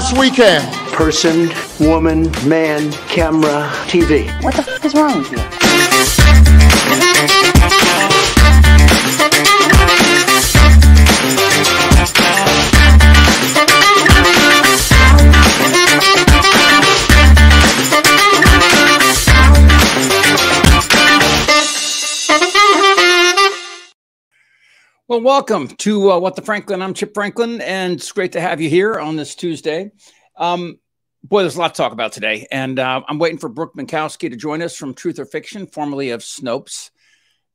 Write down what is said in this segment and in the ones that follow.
come. Yes, we can. Person, woman, man, camera, TV. What the fuck is wrong with you? Welcome to uh, What the Franklin. I'm Chip Franklin, and it's great to have you here on this Tuesday. Um, boy, there's a lot to talk about today, and uh, I'm waiting for Brooke Binkowski to join us from Truth or Fiction, formerly of Snopes.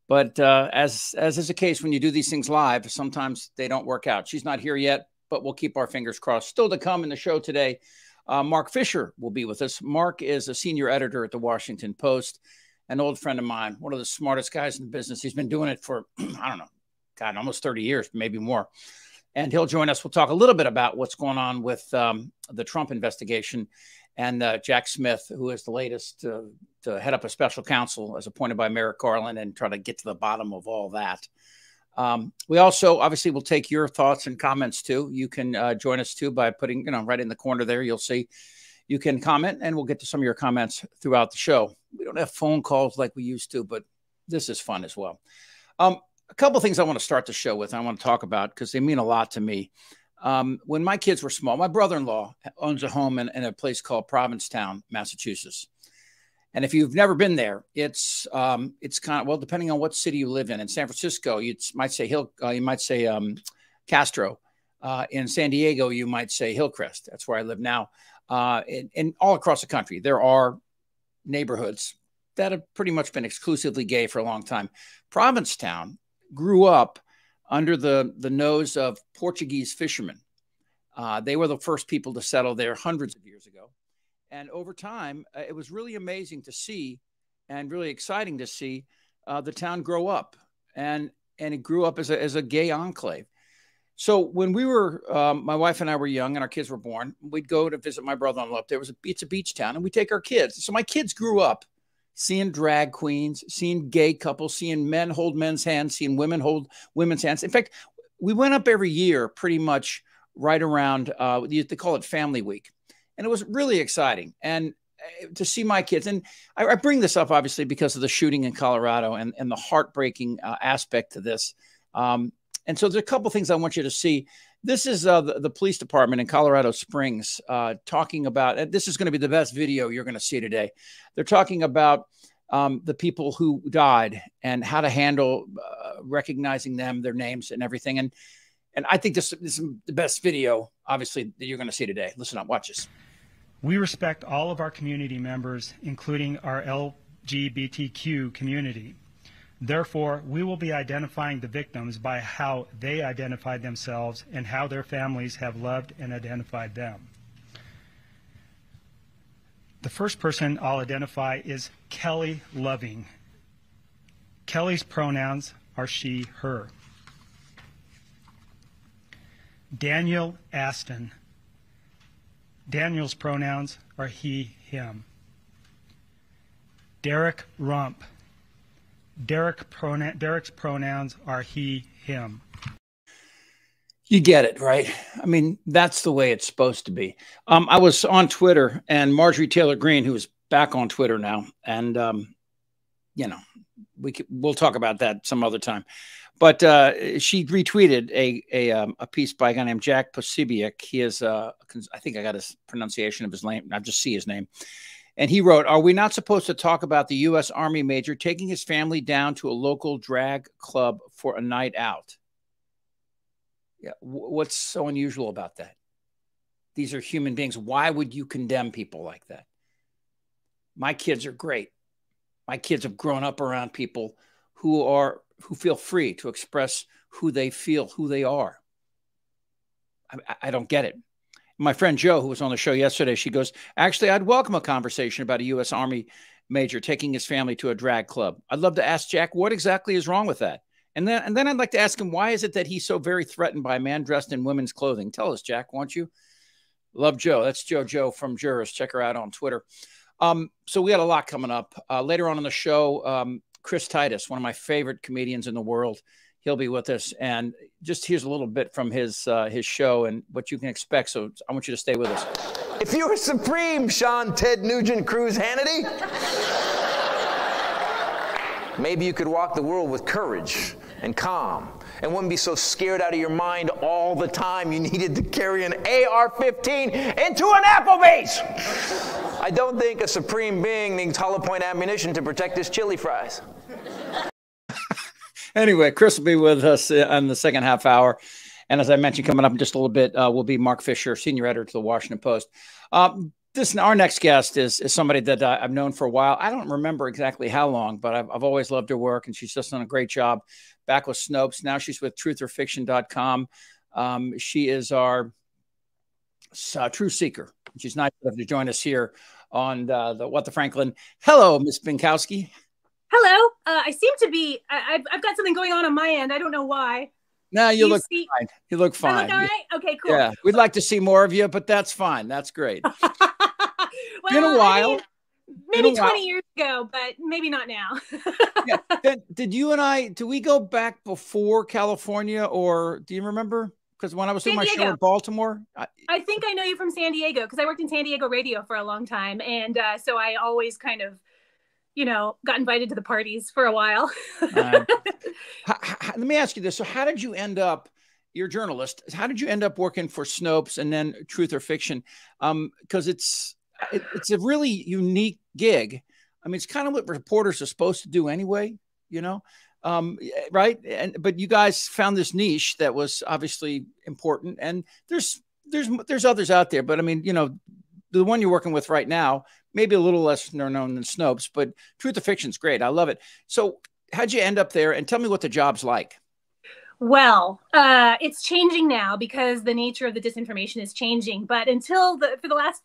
But uh, as as is the case when you do these things live, sometimes they don't work out. She's not here yet, but we'll keep our fingers crossed. Still to come in the show today, uh, Mark Fisher will be with us. Mark is a senior editor at the Washington Post, an old friend of mine, one of the smartest guys in the business. He's been doing it for I don't know God, almost 30 years, maybe more. And he'll join us. We'll talk a little bit about what's going on with um, the Trump investigation and uh, Jack Smith, who is the latest to head up a special counsel as appointed by Merrick Garland and try to get to the bottom of all that. Um, we also obviously will take your thoughts and comments too. You can uh, join us too by putting, you know, right in the corner there, you'll see you can comment and we'll get to some of your comments throughout the show. We don't have phone calls like we used to, but this is fun as well. Um, a couple of things I want to start the show with. I want to talk about because they mean a lot to me. Um, when my kids were small, my brother-in-law owns a home in, in, a place called Provincetown, Massachusetts. And if you've never been there, it's um, it's kind of well, depending on what city you live in. In San Francisco, you might say Hill, uh, you might say um, Castro. Uh, in San Diego, you might say Hillcrest. That's where I live now. Uh, and, and all across the country, there are neighborhoods that have pretty much been exclusively gay for a long time. Provincetown grew up under the, the nose of Portuguese fishermen. Uh, they were the first people to settle there hundreds of years ago. And over time, uh, it was really amazing to see and really exciting to see uh, the town grow up. And, and it grew up as a, as a gay enclave. So when we were, um, my wife and I were young and our kids were born, we'd go to visit my brother-in-law up there. was a, it's a beach town and we take our kids. So my kids grew up seeing drag queens, seeing gay couples, seeing men hold men's hands, seeing women hold women's hands. In fact, we went up every year pretty much right around, uh, they call it Family Week. And it was really exciting. And uh, to see my kids, and I, I, bring this up obviously because of the shooting in Colorado and, and the heartbreaking uh, aspect to this. Um, and so there's a couple things I want you to see. This is uh, the, the, police department in Colorado Springs uh, talking about, this is going to be the best video you're going to see today. They're talking about um, the people who died and how to handle uh, recognizing them, their names, and everything. And and I think this, this is the best video, obviously, that you're going to see today. Listen up, watch this. We respect all of our community members, including our LGBTQ community. Therefore, we will be identifying the victims by how they identified themselves and how their families have loved and identified them. The first person I'll identify is Kelly Loving. Kelly's pronouns are she, her. Daniel Aston. Daniel's pronouns are he, him. Derrick Rump. Derrick Derrick's pronouns are he, him. You get it, right? I mean, that's the way it's supposed to be. Um, I was on Twitter, and Marjorie Taylor Greene, who is back on Twitter now, and um, you know, we could, we'll talk about that some other time. But uh, she retweeted a a, um, a piece by a guy named Jack Posobiec. He is, uh, I think I got his pronunciation of his name. I just see his name. And he wrote, Are we not supposed to talk about the U.S. Army major taking his family down to a local drag club for a night out? Yeah. What's so unusual about that? These are human beings. Why would you condemn people like that? My kids are great. My kids have grown up around people who are who feel free to express who they feel, who they are. I, I don't get it my friend Joe, who was on the show yesterday, she goes, Actually, I'd welcome a conversation about a U.S. Army major taking his family to a drag club. I'd love to ask Jack what exactly is wrong with that. And then, and then I'd like to ask him, why is it that he's so very threatened by a man dressed in women's clothing? Tell us, Jack, won't you? Love Joe. That's JoJo from Jerz. Check her out on Twitter. Um, so we had a lot coming up. Uh, later on in the show, um, Chris Titus, one of my favorite comedians in the world. He'll be with us. And just here's a little bit from his uh, his show and what you can expect. So I want you to stay with us. If you were supreme, Sean Ted Nugent Cruz Hannity, maybe you could walk the world with courage and calm and wouldn't be so scared out of your mind all the time you needed to carry an AR 15 into an Applebee's. I don't think a supreme being needs hollow point ammunition to protect his chili fries. Anyway, Chris will be with us in the second half hour. And as I mentioned, coming up in just a little bit uh, will be Mark Fisher, senior editor to the Washington Post. Um, this our next guest is is somebody that uh, I've known for a while. I don't remember exactly how long, but I've, I've always loved her work, and she's just done a great job. Back with Snopes, now she's with TruthOrFiction.com. Um, she is our uh, true seeker. She's nice enough to join us here on uh, the What the Franklin. Hello, Miss Binkowski. Hello. Uh, I seem to be. I, have I've got something going on on my end. I don't know why. No, you, you look see, fine. You look fine. I look all right. Okay, cool. Yeah, we'd like to see more of you, but that's fine. That's great. well, Been a while. I mean, maybe 20 while. years ago, but maybe not now. yeah. Then, did you and I, do we go back before California or do you remember? Because when I was San doing my Diego. show in Baltimore, I, I, think I know you from San Diego because I worked in San Diego radio for a long time. And uh, so I always kind of, you know, got invited to the parties for a while. uh, let me ask you this. So, how did you end up? You're a journalist. How did you end up working for Snopes and then Truth or Fiction? Because um, it's it, it's a really unique gig. I mean, it's kind of what reporters are supposed to do anyway, you know, um, right? And but you guys found this niche that was obviously important, and there's there's there's others out there, but I mean, you know, the one you're working with right now, maybe a little less known than Snopes, but Truth or Fiction's great. I love it. So how'd you end up there? And tell me what the job's like. Well, uh, it's changing now because the nature of the disinformation is changing. But until the for the last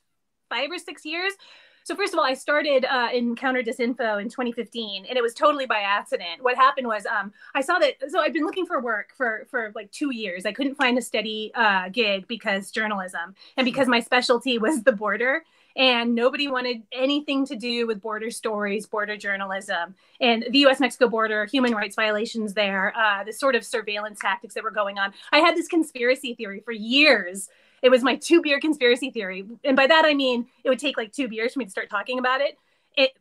five or six years. So first of all, I started uh, in counter disinfo in 2015, and it was totally by accident. What happened was um, I saw that. So I've been looking for work for for like two years. I couldn't find a steady uh, gig because journalism, and because my specialty was the border and nobody wanted anything to do with border stories, border journalism, and the U.S. Mexico border, human rights violations there, uh, the sort of surveillance tactics that were going on. I had this conspiracy theory for years. It was my two beer conspiracy theory, and by that I mean it would take like two beers for me to start talking about it. It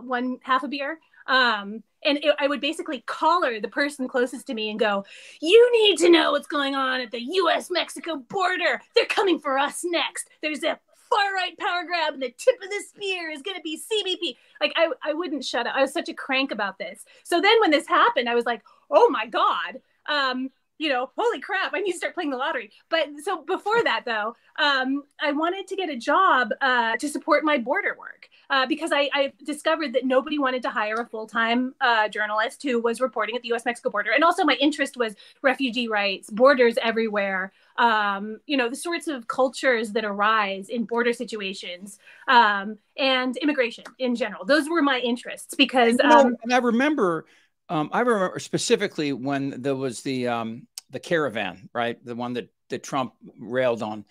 one half a beer. Um, and it, I would basically collar the person closest to me and go, "You need to know what's going on at the U.S. Mexico border. They're coming for us next. There's a far right power grab and the tip of the spear is going to be CBP. Like I, I wouldn't shut up. I was such a crank about this. So then when this happened, I was like, oh my God. Um, you know, holy crap, I need to start playing the lottery. But so before that, though, um, I wanted to get a job uh, to support my border work uh, because I, I, discovered that nobody wanted to hire a full time uh, journalist who was reporting at the US Mexico border. And also, my interest was refugee rights, borders everywhere, um, you know, the sorts of cultures that arise in border situations um, and immigration in general. Those were my interests because. You know, um, and I remember um, I remember specifically when there was the um, the caravan, right, the one that that Trump railed on,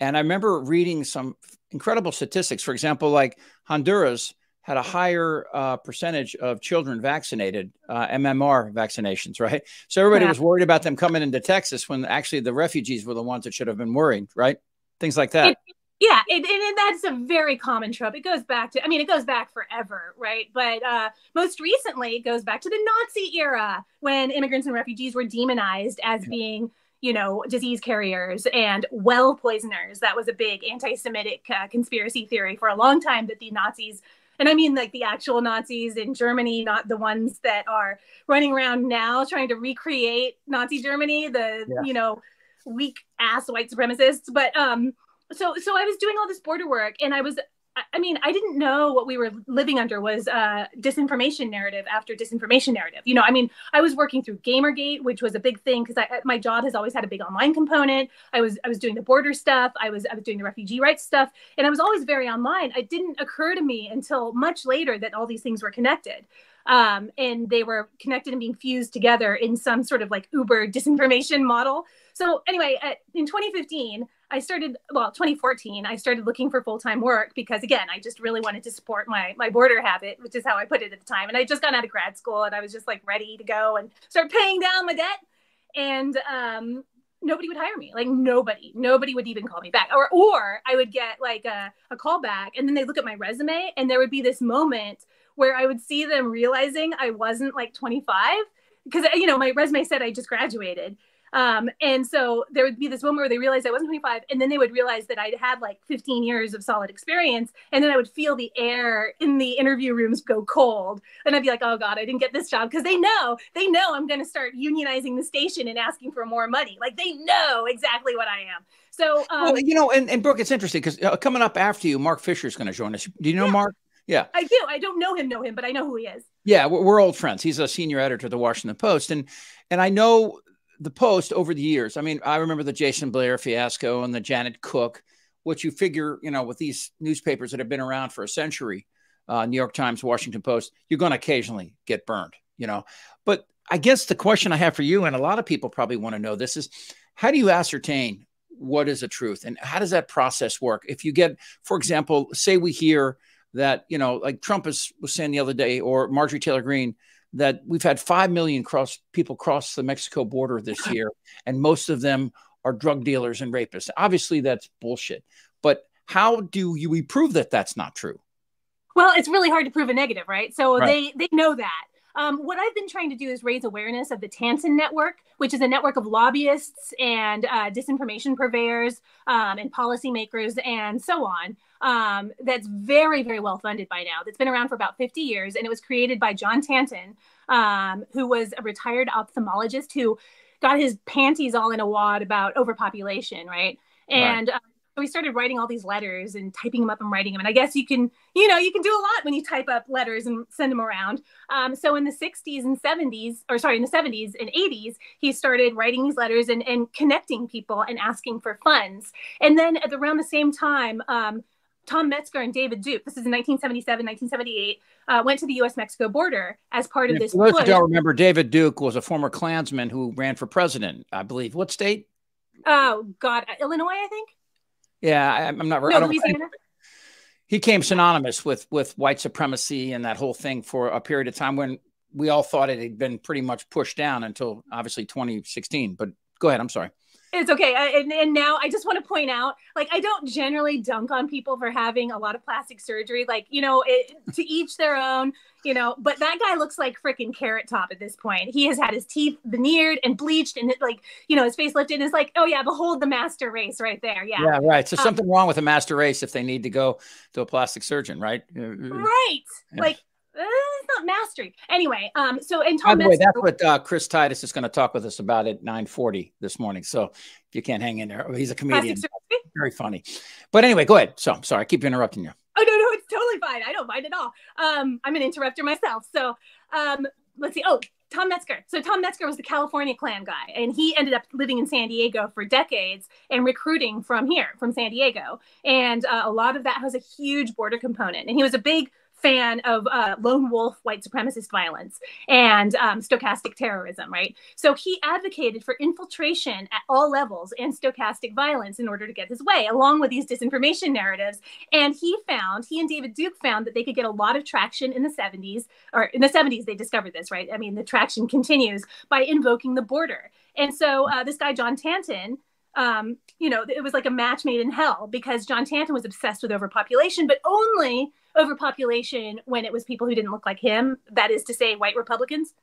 and I remember reading some incredible statistics. For example, like Honduras had a higher uh, percentage of children vaccinated, uh, MMR vaccinations, right? So everybody yeah. was worried about them coming into Texas when actually the refugees were the ones that should have been worried, right? Things like that. It, yeah, it, and that's a very common trope. It goes back to, I mean, it goes back forever, right? But uh, most recently, it goes back to the Nazi era when immigrants and refugees were demonized as being, you know, disease carriers and well poisoners. That was a big anti Semitic uh, conspiracy theory for a long time that the Nazis and I mean like the actual Nazis in Germany, not the ones that are running around now trying to recreate Nazi Germany, the yeah. you know weak ass white supremacists. But um, so so I was doing all this border work and I was I mean, I didn't know what we were living under was uh, disinformation narrative after disinformation narrative. You know, I mean, I was working through GamerGate, which was a big thing because my job has always had a big online component. I was I was doing the border stuff. I was I was doing the refugee rights stuff, and I was always very online. It didn't occur to me until much later that all these things were connected, um, and they were connected and being fused together in some sort of like Uber disinformation model. So anyway, at, in 2015. I started, well, 2014, I started looking for full time work because, again, I just really wanted to support my my border habit, which is how I put it at the time. And I just got out of grad school and I was just like ready to go and start paying down my debt. and um, nobody would hire me. Like nobody, nobody would even call me back. Or or I would get like a, a call back and then they look at my resume and there would be this moment where I would see them realizing I wasn't like 25 because you know my resume said I just graduated. Um, and so there would be this moment where they realized I wasn't 25, and then they would realize that I'd had like 15 years of solid experience. And then I would feel the air in the interview rooms go cold. And I'd be like, oh God, I didn't get this job. Because they know, they know I'm going to start unionizing the station and asking for more money. Like they know exactly what I am. So, um, well, you know, and, and Brooke, it's interesting because uh, coming up after you, Mark Fisher is going to join us. Do you know yeah, Mark? Yeah. I do. I don't know him, know him, but I know who he is. Yeah, we're, we're old friends. He's a senior editor of the Washington Post. And and I know the Post over the years. I mean, I remember the Jason Blair fiasco and the Janet Cooke, which you figure, you know, with these newspapers that have been around for a century, uh, New York Times, Washington Post, you're going to occasionally get burned, you know. But I guess the question I have for you, and a lot of people probably want to know this, is how do you ascertain what is the truth and how does that process work? If you get, for example, say we hear that, you know, like Trump was, was saying the other day, or Marjorie Taylor Greene, that we've had 5 million cross people cross the Mexico border this year, and most of them are drug dealers and rapists. Obviously, that's bullshit. But how do you we prove that that's not true? Well, it's really hard to prove a negative, right? So right. they they know that. Um, what I've been trying to do is raise awareness of the Tanton Network, which is a network of lobbyists and uh, disinformation purveyors um, and policymakers and so on. Um, that's very, very well funded by now. That's been around for about 50 years, and it was created by John Tanton, um, who was a retired ophthalmologist who got his panties all in a wad about overpopulation, right? And right. Uh, so we started writing all these letters and typing them up and writing them. And I guess you can, you know, you can do a lot when you type up letters and send them around. Um, so in the 60s and 70s, or sorry, in the 70s and 80s, he started writing these letters and, and connecting people and asking for funds. And then at around the same time, um, Tom Metzger and David Duke, this is in 1977, 1978, uh, went to the U.S. Mexico border as part of this. For those who don't remember, David Duke was a former Klansman who ran for president, I believe. What state? Oh, God. Illinois, I think. Yeah, I, am not. No, Louisiana. He came synonymous with with white supremacy and that whole thing for a period of time when we all thought it had been pretty much pushed down until obviously 2016. But go ahead. I'm sorry. It's okay. I, and, and now I just want to point out, like, I don't generally dunk on people for having a lot of plastic surgery. Like, you know, it, to each their own, you know, but that guy looks like freaking carrot top at this point. He has had his teeth veneered and bleached and it, like, you know, his face lifted and it's like, oh yeah, behold the master race right there. Yeah. Yeah. Right. So um, something wrong with a master race if they need to go to a plastic surgeon, right? Uh, uh, right. Yeah. Like, it's not mastery. Anyway, um, so and Tom. By the way, that's what uh, Chris Titus is going to talk with us about at nine forty this morning. So if you can't hang in there, he's a comedian, very funny. But anyway, go ahead. So I'm sorry, I keep interrupting you. Oh no, no, it's totally fine. I don't mind at all. Um, I'm an interrupter myself. So um, let's see. Oh, Tom Metzger. So Tom Metzger was the California Klan guy, and he ended up living in San Diego for decades and recruiting from here, from San Diego. And uh, a lot of that has a huge border component. And he was a big fan of uh, lone wolf white supremacist violence and um, stochastic terrorism, right? So he advocated for infiltration at all levels and stochastic violence in order to get his way, along with these disinformation narratives. And he found, he and David Duke found that they could get a lot of traction in the 70s, or in the 70s, they discovered this, right? I mean, the traction continues by invoking the border. And so uh, this guy, John Tanton, um, you know, it was like a match made in hell because John Tanton was obsessed with overpopulation, but only overpopulation when it was people who didn't look like him. That is to say, white Republicans.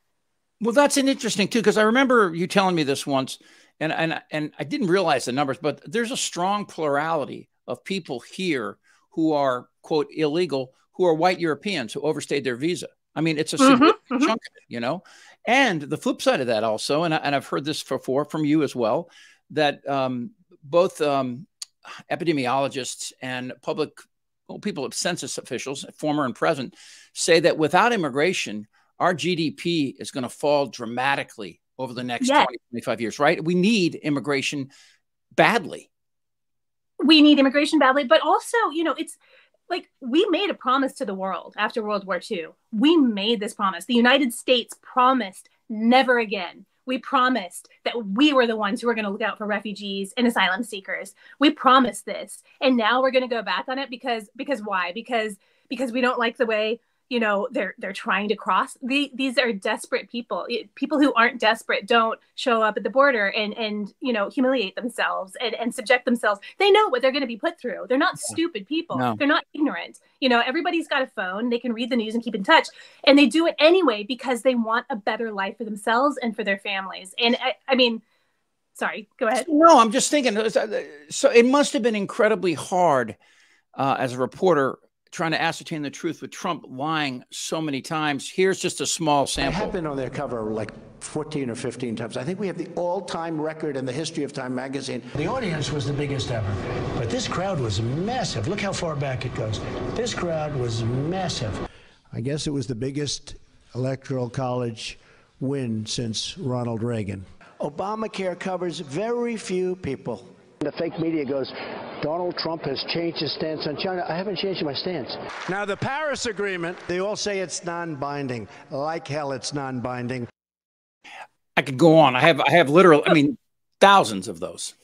Well, that's an interesting too, because I remember you telling me this once, and and and I didn't realize the numbers, but there's a strong plurality of people here who are quote illegal, who are white Europeans who overstayed their visa. I mean, it's a mm-hmm, mm-hmm. chunk of it, you know. And the flip side of that also, and, I, and I've heard this before from you as well, that um, both um, epidemiologists and public well, people, of census officials, former and present, say that without immigration, our GDP is going to fall dramatically over the next yes. 20, 25 years, right? We need immigration badly. We need immigration badly, but also, you know, it's like we made a promise to the world after World War II. We made this promise. The United States promised never again we promised that we were the ones who were going to look out for refugees and asylum seekers. We promised this, and now we're going to go back on it because because why? Because because we don't like the way you know they're they're trying to cross. The, these are desperate people. People who aren't desperate don't show up at the border and and you know humiliate themselves and, and subject themselves. They know what they're going to be put through. They're not stupid people. No. they're not ignorant. You know everybody's got a phone. They can read the news and keep in touch. And they do it anyway because they want a better life for themselves and for their families. And i, I mean sorry go ahead. No i'm just thinking so it must have been incredibly hard uh, as a reporter trying to ascertain the truth with Trump lying so many times. Here's just a small sample. I have been on their cover like 14 or 15 times. I think we have the all-time record in the history of Time magazine. The audience was the biggest ever, but this crowd was massive. Look how far back it goes. This crowd was massive. I guess it was the biggest electoral college win since Ronald Reagan. Obamacare covers very few people. The fake media goes, Donald Trump has changed his stance on China. I haven't changed my stance. Now, the Paris Agreement, they all say it's non binding. Like hell, it's non binding. I could go on. I have, I have literal, I mean, thousands of those.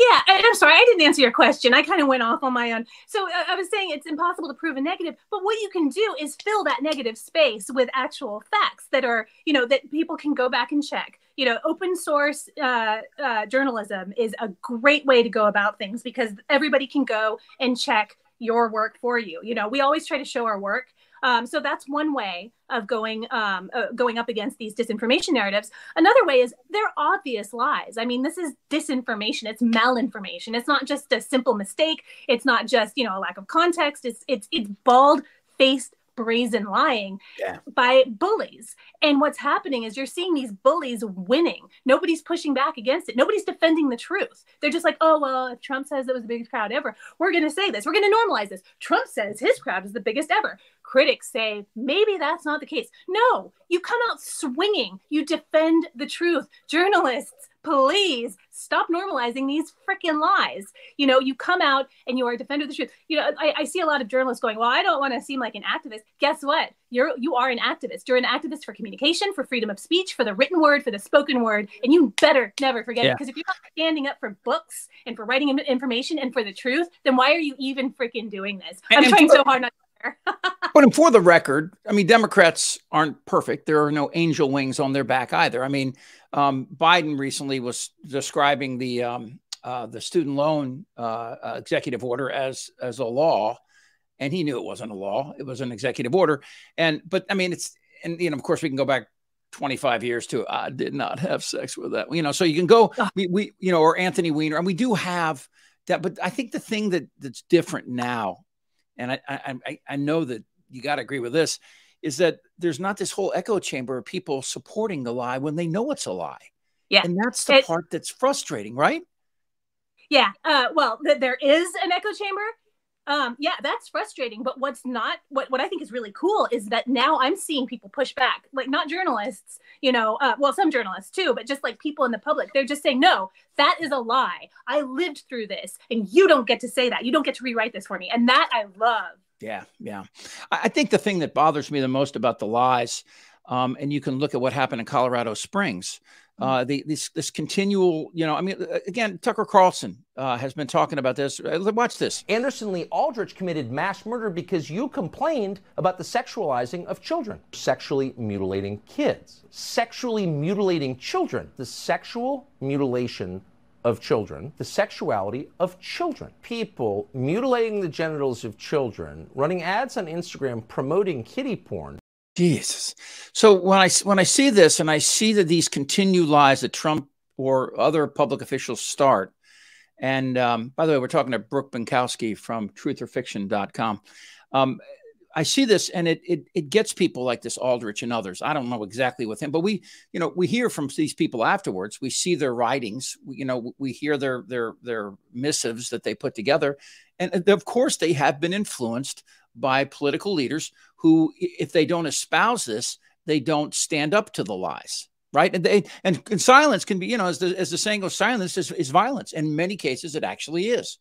Yeah, I'm sorry, I didn't answer your question. I kind of went off on my own. So uh, I was saying it's impossible to prove a negative, but what you can do is fill that negative space with actual facts that are, you know, that people can go back and check. You know, open source uh, uh, journalism is a great way to go about things because everybody can go and check your work for you. You know, we always try to show our work um, so that's one way of going um, uh, going up against these disinformation narratives. Another way is they're obvious lies. I mean, this is disinformation. It's malinformation. It's not just a simple mistake. It's not just you know a lack of context. It's it's it's bald faced brazen lying yeah. by bullies. And what's happening is you're seeing these bullies winning. Nobody's pushing back against it. Nobody's defending the truth. They're just like, oh, well, if Trump says it was the biggest crowd ever, we're going to say this. We're going to normalize this. Trump says his crowd is the biggest ever. Critics say maybe that's not the case. No, you come out swinging. You defend the truth. Journalists, please stop normalizing these freaking lies. You know, you come out and you are a defender of the truth. You know, I, I see a lot of journalists going, "Well, I don't want to seem like an activist." Guess what? You're you are an activist. You're an activist for communication, for freedom of speech, for the written word, for the spoken word, and you better never forget yeah. it. Because if you're not standing up for books and for writing information and for the truth, then why are you even freaking doing this? I'm and trying for, so hard not. but for the record, I mean, Democrats aren't perfect. There are no angel wings on their back either. I mean, um, Biden recently was describing the um, uh, the student loan uh, uh, executive order as as a law, and he knew it wasn't a law; it was an executive order. And but I mean, it's and you know, of course, we can go back 25 years to I did not have sex with that. You know, so you can go we, we you know, or Anthony Weiner, and we do have that. But I think the thing that that's different now, and I I I know that you got to agree with this is that there's not this whole echo chamber of people supporting the lie when they know it's a lie. Yeah. And that's the it, part that's frustrating, right? Yeah. Uh, well, th- there is an echo chamber. Um, yeah, that's frustrating. But what's not, what, what I think is really cool is that now I'm seeing people push back, like not journalists, you know, uh, well, some journalists too, but just like people in the public. They're just saying, no, that is a lie. I lived through this and you don't get to say that. You don't get to rewrite this for me. And that I love. Yeah, yeah. I think the thing that bothers me the most about the lies, um, and you can look at what happened in Colorado Springs. Mm. Uh, the, this this continual, you know, I mean, again, Tucker Carlson uh, has been talking about this. Uh, watch this. Anderson Lee Aldrich committed mass murder because you complained about the sexualizing of children, sexually mutilating kids, sexually mutilating children, the sexual mutilation of children, the sexuality of children. People mutilating the genitals of children, running ads on Instagram promoting kiddie porn. Jesus. So when I when I see this and I see that these continued lies that Trump or other public officials start, and um, by the way, we're talking to Brooke Binkowski from TruthOrFiction.com. Um, I see this and it, it it gets people like this Aldrich and others. I don't know exactly with him, but we you know we hear from these people afterwards. We see their writings. We, you know we hear their their their missives that they put together, and of course they have been influenced by political leaders who, if they don't espouse this, they don't stand up to the lies. Right. And they and, and silence can be, you know, as the as the saying goes, silence is, is violence. In many cases, it actually is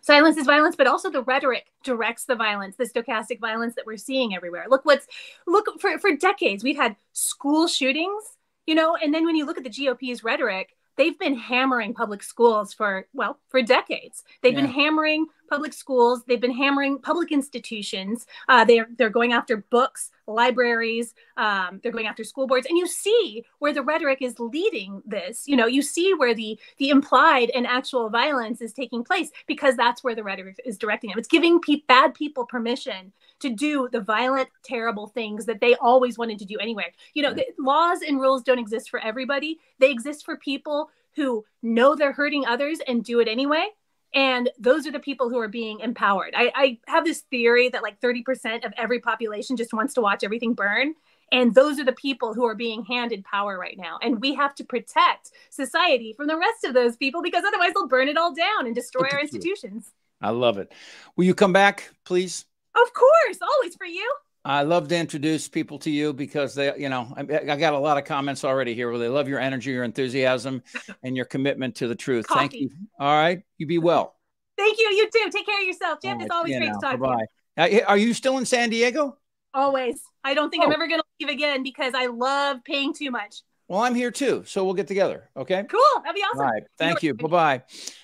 silence is violence but also the rhetoric directs the violence the stochastic violence that we're seeing everywhere look what's look for for decades we've had school shootings you know and then when you look at the gop's rhetoric they've been hammering public schools for well for decades they've yeah. been hammering public schools. They've been hammering public institutions. Uh, they're they're going after books, libraries. Um, they're going after school boards, and you see where the rhetoric is leading this. You know, you see where the the implied and actual violence is taking place because that's where the rhetoric is directing them. It's giving pe- bad people permission to do the violent, terrible things that they always wanted to do anyway. You know, the laws and rules don't exist for everybody. They exist for people who know they're hurting others and do it anyway and those are the people who are being empowered. I, I, have this theory that like 30% of every population just wants to watch everything burn. And those are the people who are being handed power right now. And we have to protect society from the rest of those people because otherwise they'll burn it all down and destroy our institutions. I love it. Will you come back please? Of course. Always for you I love to introduce people to you because they, you know, I, I, got a lot of comments already here where they love your energy, your enthusiasm, and your commitment to the truth. Coffee. Thank you. All right. You be well. Thank you. You too. Take care of yourself, Jim. Right. It's always great know. to talk Bye-bye. to you. Are you still in San Diego? Always. I don't think oh. I'm ever going to leave again because I love paying too much. Well, I'm here too. So we'll get together. Okay. Cool. That'd be awesome. All right. Thank you. Bye bye.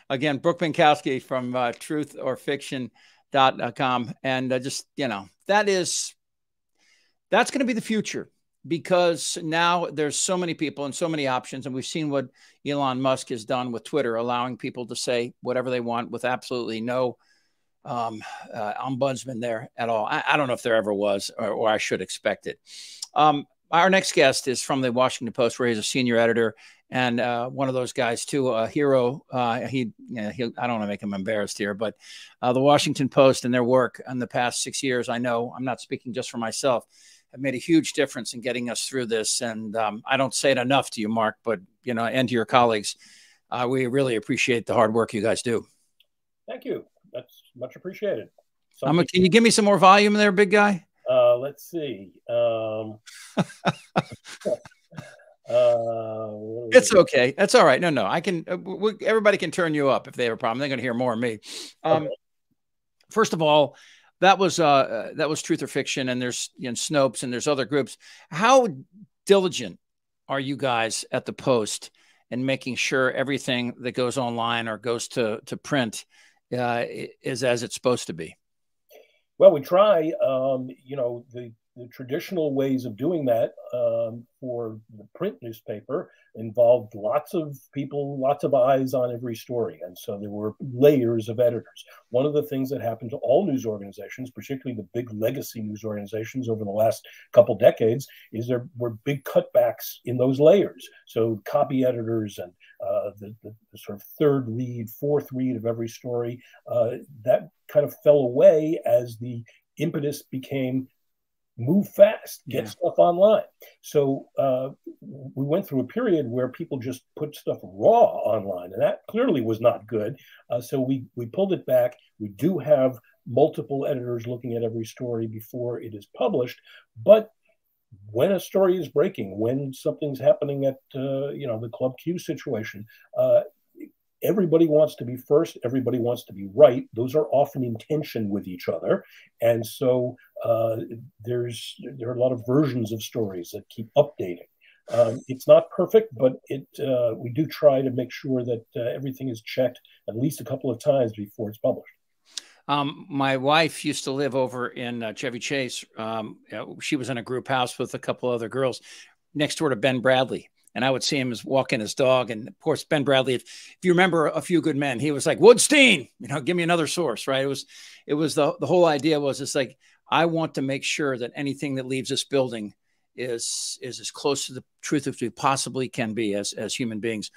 Again, Brooke Binkowski from uh, truthorfiction.com. And uh, just, you know, that is that's going to be the future because now there's so many people and so many options and we've seen what elon musk has done with twitter allowing people to say whatever they want with absolutely no um, uh, ombudsman there at all I, I, don't know if there ever was or, or i should expect it um, our next guest is from the washington post where he's a senior editor and uh, one of those guys too, a hero. Uh, he, know, he, I don't want to make him embarrassed here, but uh, the Washington Post and their work in the past six years, I know I'm not speaking just for myself, have made a huge difference in getting us through this. And um, I don't say it enough to you, Mark, but you know, and to your colleagues, uh, we really appreciate the hard work you guys do. Thank you. That's much appreciated. A, can you give me some more volume there, big guy? Uh, let's see. Um, uh, it's okay. That's all right. No, no, I can. Uh, we, everybody can turn you up if they have a problem. They're going to hear more of me. Um, okay. First of all, that was uh, uh, that was truth or fiction and there's you know snopes and there's other groups. How diligent are you guys at the post and making sure everything that goes online or goes to to print uh, is as it's supposed to be? Well we try um, you know the the traditional ways of doing that um, for the print newspaper involved lots of people, lots of eyes on every story. And so there were layers of editors. One of the things that happened to all news organizations, particularly the big legacy news organizations over the last couple decades, is there were big cutbacks in those layers. So copy editors and uh, the, the, the, sort of third read, fourth read of every story, uh, that kind of fell away as the impetus became move fast, get yeah. stuff online. So uh, we went through a period where people just put stuff raw online, and that clearly was not good. Uh, so we we pulled it back. We do have multiple editors looking at every story before it is published, but when a story is breaking, when something's happening at uh, you know the Club Q situation, uh, everybody wants to be first, everybody wants to be right. Those are often in tension with each other, and so uh, there's there are a lot of versions of stories that keep updating. Um, it's not perfect, but it uh, we do try to make sure that uh, everything is checked at least a couple of times before it's published. Um, my wife used to live over in uh, Chevy Chase. Um, she was in a group house with a couple other girls next door to Ben Bradlee. and I would see him as walking his dog. And of course, Ben Bradlee, if, if you remember a few good men, he was like Woodstein, you know, give me another source, right? It was, it was the, the whole idea was it's like, I want to make sure that anything that leaves this building is, is as close to the truth as we possibly can be as, as human beings.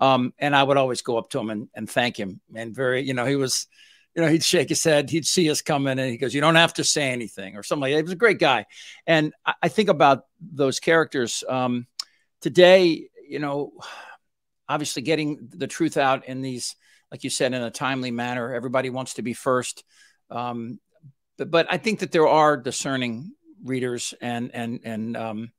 Um, and I would always go up to him and, and thank him. And very, you know, he was, you know, he'd shake his head, he'd see us coming, and he goes, "You don't have to say anything," or something like that. He was a great guy, and I, I think about those characters. Um, today, you know, obviously getting the truth out in these, like you said, in a timely manner. Everybody wants to be first. Um, but, I think that there are discerning readers and, and, and, um,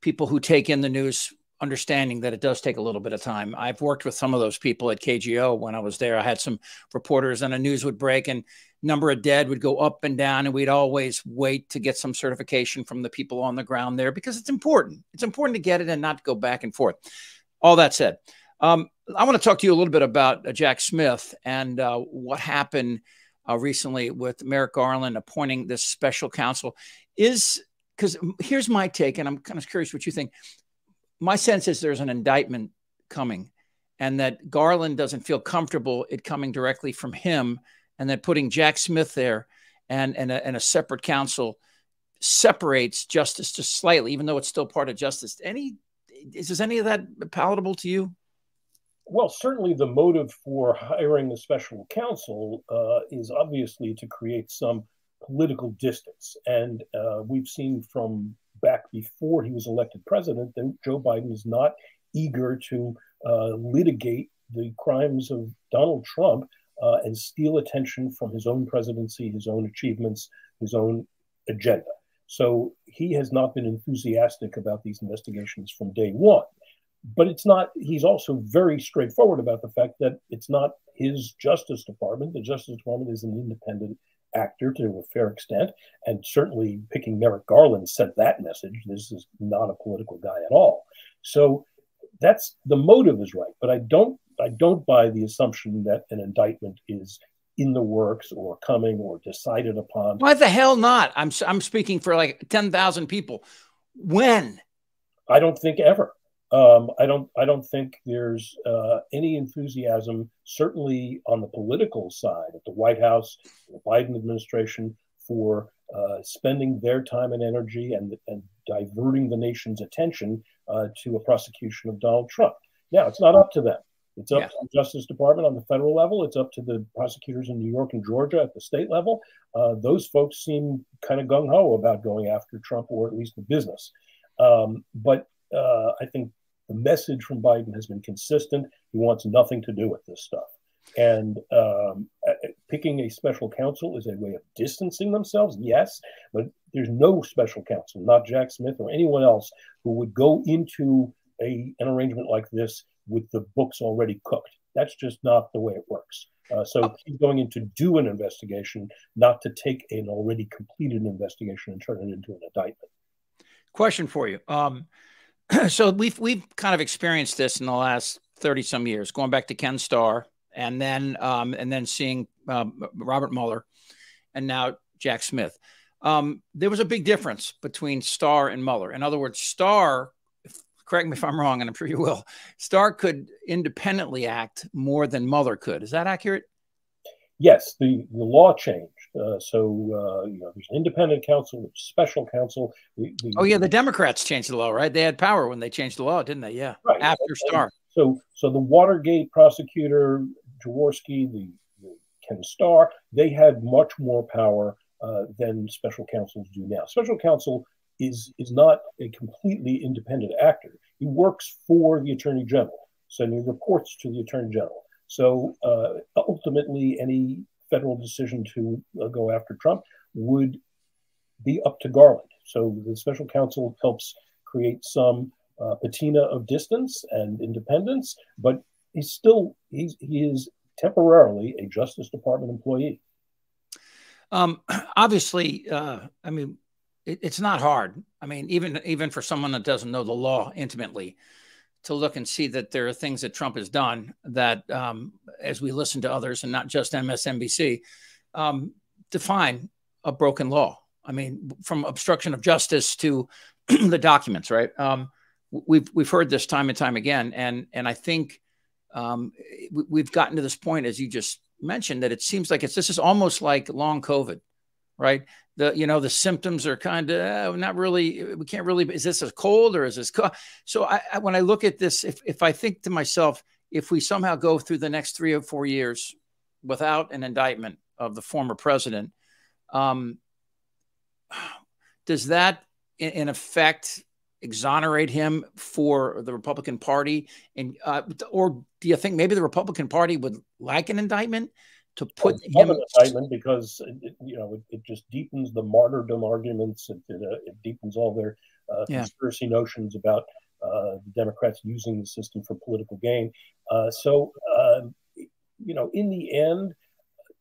people who take in the news understanding that it does take a little bit of time. I've worked with some of those people at KGO when I was there. I had some reporters and a news would break and number of dead would go up and down and we'd always wait to get some certification from the people on the ground there because it's important. It's important to get it and not go back and forth. All that said, Um, I want to talk to you a little bit about uh, Jack Smith and uh, what happened uh, recently with Merrick Garland appointing this special counsel. Is because here's my take, and I'm kind of curious what you think. My sense is there's an indictment coming, and that Garland doesn't feel comfortable it coming directly from him, and that putting Jack Smith there and and a, and a separate counsel separates justice just slightly, even though it's still part of justice. Any is any of that palatable to you? Well, certainly the motive for hiring the special counsel uh, is obviously to create some political distance. And uh, we've seen from back before he was elected president that Joe Biden is not eager to uh, litigate the crimes of Donald Trump uh, and steal attention from his own presidency, his own achievements, his own agenda. So he has not been enthusiastic about these investigations from day one but it's not he's also very straightforward about the fact that it's not his justice department. The justice department is an independent actor to a fair extent and certainly picking merrick garland sent that message. This is not a political guy at all. So that's the motive is right but i don't i don't buy the assumption that an indictment is in the works or coming or decided upon. Why the hell not? I'm i'm speaking for like 10,000 people. When? I don't think ever um, I don't I don't think there's uh, any enthusiasm, certainly on the political side at the White House, the Biden administration, for uh, spending their time and energy and, and diverting the nation's attention uh, to a prosecution of Donald Trump. Now, it's not up to them. It's up yeah. to the Justice Department on the federal level. It's up to the prosecutors in New York and Georgia at the state level. Uh, those folks seem kind of gung ho about going after Trump or at least the business. Um, but uh, I think the message from Biden has been consistent. He wants nothing to do with this stuff. And um, picking a special counsel is a way of distancing themselves, yes, but there's no special counsel, not Jack Smith or anyone else, who would go into a, an arrangement like this with the books already cooked. That's just not the way it works. Uh, so he's going in to do an investigation, not to take an already completed investigation and turn it into an indictment. Question for you. Um, so we've we've kind of experienced this in the last 30 some years, going back to Ken Starr and then um, and then seeing um, Robert Mueller and now Jack Smith. Um, there was a big difference between Starr and Mueller. In other words, Starr, correct me if I'm wrong, and I'm sure you will, Starr could independently act more than Mueller could. Is that accurate? Yes, the, the law changed. Uh, so uh, you know, there's an independent counsel, there's special counsel. The, the, oh yeah, the Democrats changed the law, right? They had power when they changed the law, didn't they? Yeah, right. after Starr. So so the Watergate prosecutor Jaworski, the, the Ken Starr, they had much more power uh, than special counsels do now. Special counsel is is not a completely independent actor. He works for the attorney general, so he reports to the attorney general. So uh, ultimately, any federal decision to uh, go after Trump would be up to Garland. So the special counsel helps create some uh, patina of distance and independence, but he's still he's, he is temporarily a Justice Department employee. Um, obviously, uh, I mean, it, it's not hard. I mean, even even for someone that doesn't know the law intimately, to look and see that there are things that Trump has done that, um, as we listen to others and not just MSNBC, um, define a broken law. I mean, from obstruction of justice to the documents, right? Um, we've we've heard this time and time again, and and I think um, we've gotten to this point, as you just mentioned, that it seems like it's this is almost like long COVID, right? the you know the symptoms are kind of uh, not really we can't really is this a cold or is this co-? so I, I, when i look at this if, if i think to myself if we somehow go through the next three or four years without an indictment of the former president um, does that in, in, effect exonerate him for the republican party and uh, or do you think maybe the republican party would like an indictment to put him an indictment because it, you know it, it, just deepens the martyrdom arguments. It, it, uh, it deepens all their uh, yeah. conspiracy notions about uh, the Democrats using the system for political gain. Uh, so um, you know, in the end,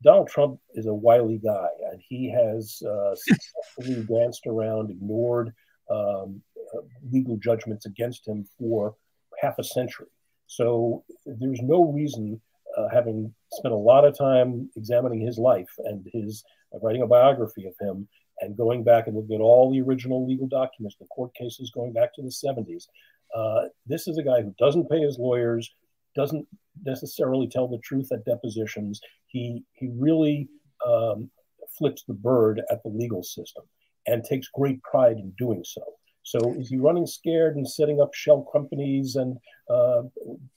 Donald Trump is a wily guy, and he has uh, successfully danced around, ignored um, uh, legal judgments against him for half a century. So there's no reason, uh, having spent a lot of time examining his life and his uh, writing a biography of him and going back and looking at all the original legal documents, the court cases going back to the 70s. Uh, this is a guy who doesn't pay his lawyers, doesn't necessarily tell the truth at depositions. He he really um, flips the bird at the legal system and takes great pride in doing so. So is he running scared and setting up shell companies and uh,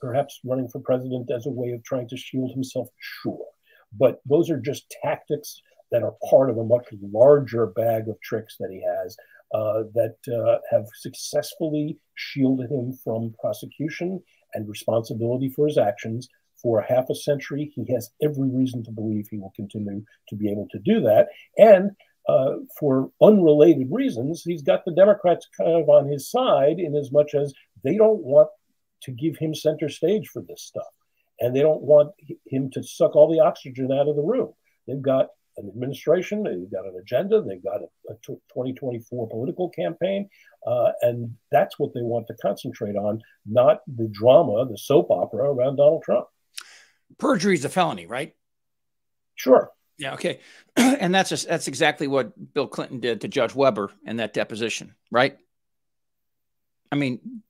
perhaps running for president as a way of trying to shield himself? Sure. But those are just tactics that are part of a much larger bag of tricks that he has uh, that uh, have successfully shielded him from prosecution and responsibility for his actions for half a century. He has every reason to believe he will continue to be able to do that. And uh, for unrelated reasons, he's got the Democrats kind of on his side in as much as they don't want to give him center stage for this stuff. And they don't want him to suck all the oxygen out of the room. They've got an administration, they've got an agenda, they've got a, a 2024 political campaign, uh, and that's what they want to concentrate on, not the drama, the soap opera around Donald Trump. Perjury is a felony, right? Sure. Yeah. Okay. and that's just, that's exactly what Bill Clinton did to Judge Weber in that deposition, right? I mean,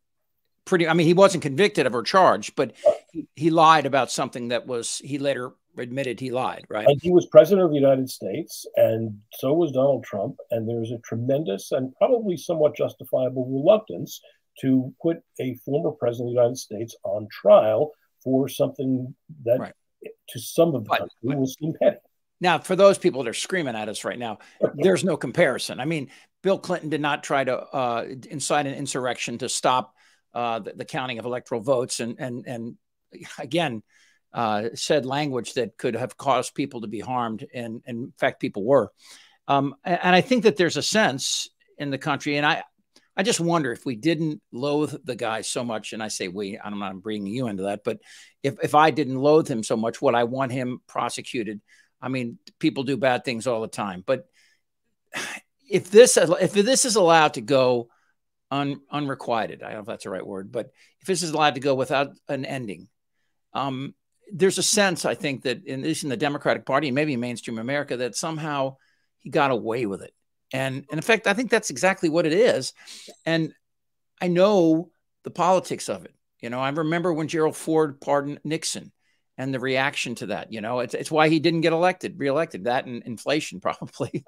pretty. I mean, he wasn't convicted of or charged, but he, he lied about something that was he later admitted he lied, right? And he was president of the United States, and so was Donald Trump. And there's a tremendous and probably somewhat justifiable reluctance to put a former president of the United States on trial for something that, right. to some of the but, country, but, was seem petty. Now, for those people that are screaming at us right now, there's no comparison. I mean, Bill Clinton did not try to uh, incite an insurrection to stop uh, the, the, counting of electoral votes, and and and again, uh, said language that could have caused people to be harmed, and, and in fact, people were. Um, and, and I think that there's a sense in the country, and I I just wonder if we didn't loathe the guy so much, and I say we, I'm not bringing you into that, but if if I didn't loathe him so much, would I want him prosecuted? I mean, people do bad things all the time, but if this if this is allowed to go un, unrequited, I don't know if that's the right word, but if this is allowed to go without an ending, um, there's a sense I think that in this in the Democratic Party and maybe mainstream America that somehow he got away with it, and, and in fact, I think that's exactly what it is, and I know the politics of it. You know, I remember when Gerald Ford pardoned Nixon and the reaction to that. You know, it's it's why he didn't get elected, reelected. That and inflation, probably.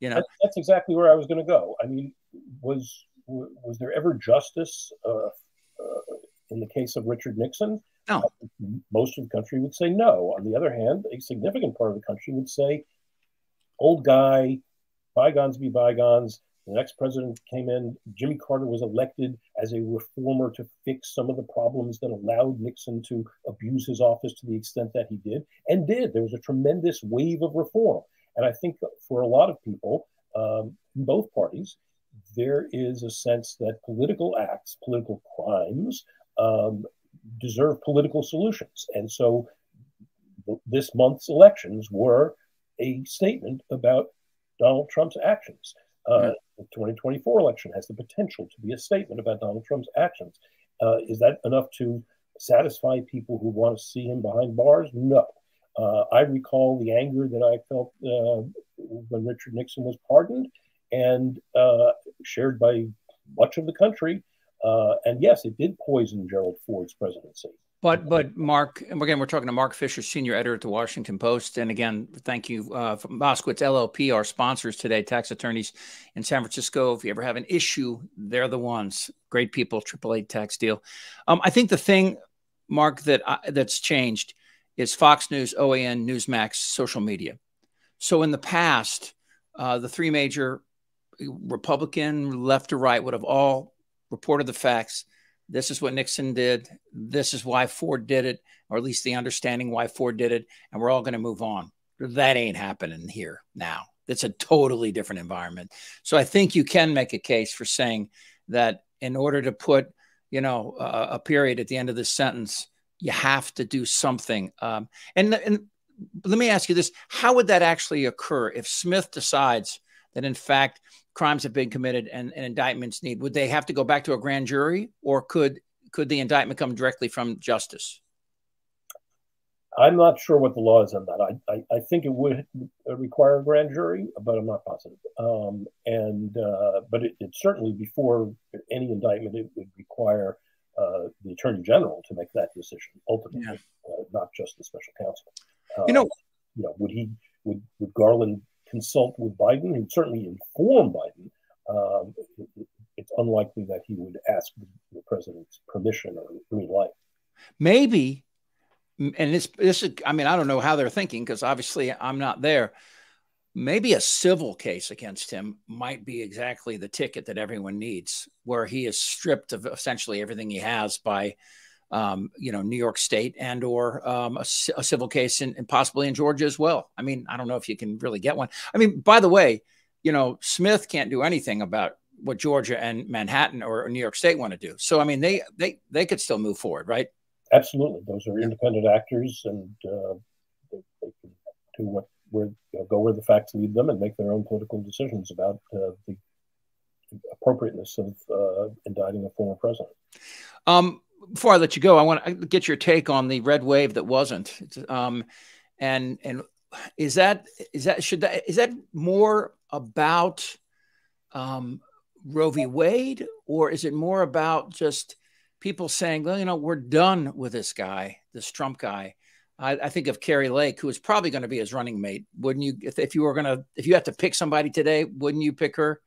you know, that's, that's exactly where I was going to go. I mean, was was there ever justice uh, uh, in the case of Richard Nixon? No. Most of the country would say no. On the other hand, a significant part of the country would say, "Old guy, bygones be bygones." The next president came in. Jimmy Carter was elected as a reformer to fix some of the problems that allowed Nixon to abuse his office to the extent that he did, and did. There was a tremendous wave of reform. And I think for a lot of people um, in both parties, there is a sense that political acts, political crimes, um, deserve political solutions. And so this month's elections were a statement about Donald Trump's actions. Uh, the 2024 election has the potential to be a statement about Donald Trump's actions. Uh, is that enough to satisfy people who want to see him behind bars? No. Uh, I recall the anger that I felt uh, when Richard Nixon was pardoned and uh, shared by much of the country. Uh, and yes, it did poison Gerald Ford's presidency. But but Mark, and again, we're talking to Mark Fisher, senior editor at the Washington Post, and again, thank you, uh, Moskowitz LLP, our sponsors today, tax attorneys in San Francisco. If you ever have an issue, they're the ones. Great people, AAA tax deal. Um, I think the thing, Mark, that I, that's changed is Fox News, OAN, Newsmax, social media. So in the past, uh, the three major Republican, left to right, would have all reported the facts this is what Nixon did. This is why Ford did it, or at least the understanding why Ford did it. And we're all going to move on. That ain't happening here now. It's a totally different environment. So I think you can make a case for saying that in order to put, you know, uh, a period at the end of this sentence, you have to do something. Um, and, and let me ask you this: How would that actually occur if Smith decides that, in fact, crimes have been committed and, and indictments need, would they have to go back to a grand jury or could could the indictment come directly from justice? I'm not sure what the law is on that. I, I, I, think it would require a grand jury, but I'm not positive. Um, and uh, but it, it, certainly before any indictment, it would require uh, the attorney general to make that decision ultimately, yeah. uh, not just the special counsel. you know, uh, you know, would he would would Garland consult with Biden? He'd certainly inform Biden. Um, it, it's unlikely that he would ask the president's permission or green light. Maybe and this this is, I mean, I don't know how they're thinking because obviously I'm not there. Maybe a civil case against him might be exactly the ticket that everyone needs, where he is stripped of essentially everything he has by, um, you know, New York State and or um, a, a, civil case and possibly in Georgia as well. I mean, I don't know if you can really get one. I mean, by the way, you know, Smith can't do anything about what Georgia and Manhattan or New York State want to do. So, I mean, they they they could still move forward, right? Absolutely, those are independent actors, and uh, they, they, can do what where you know, go where the facts lead them and make their own political decisions about uh, the appropriateness of uh, indicting a former president. Um, before I let you go, I want to get your take on the red wave that wasn't, um, and and is that is that should that is that more about um, Roe v. Wade, or is it more about just people saying, well, you know, we're done with this guy, this Trump guy. I, I think of Kari Lake, who is probably going to be his running mate. Wouldn't you, if, if you were going to, if you had to pick somebody today, wouldn't you pick her?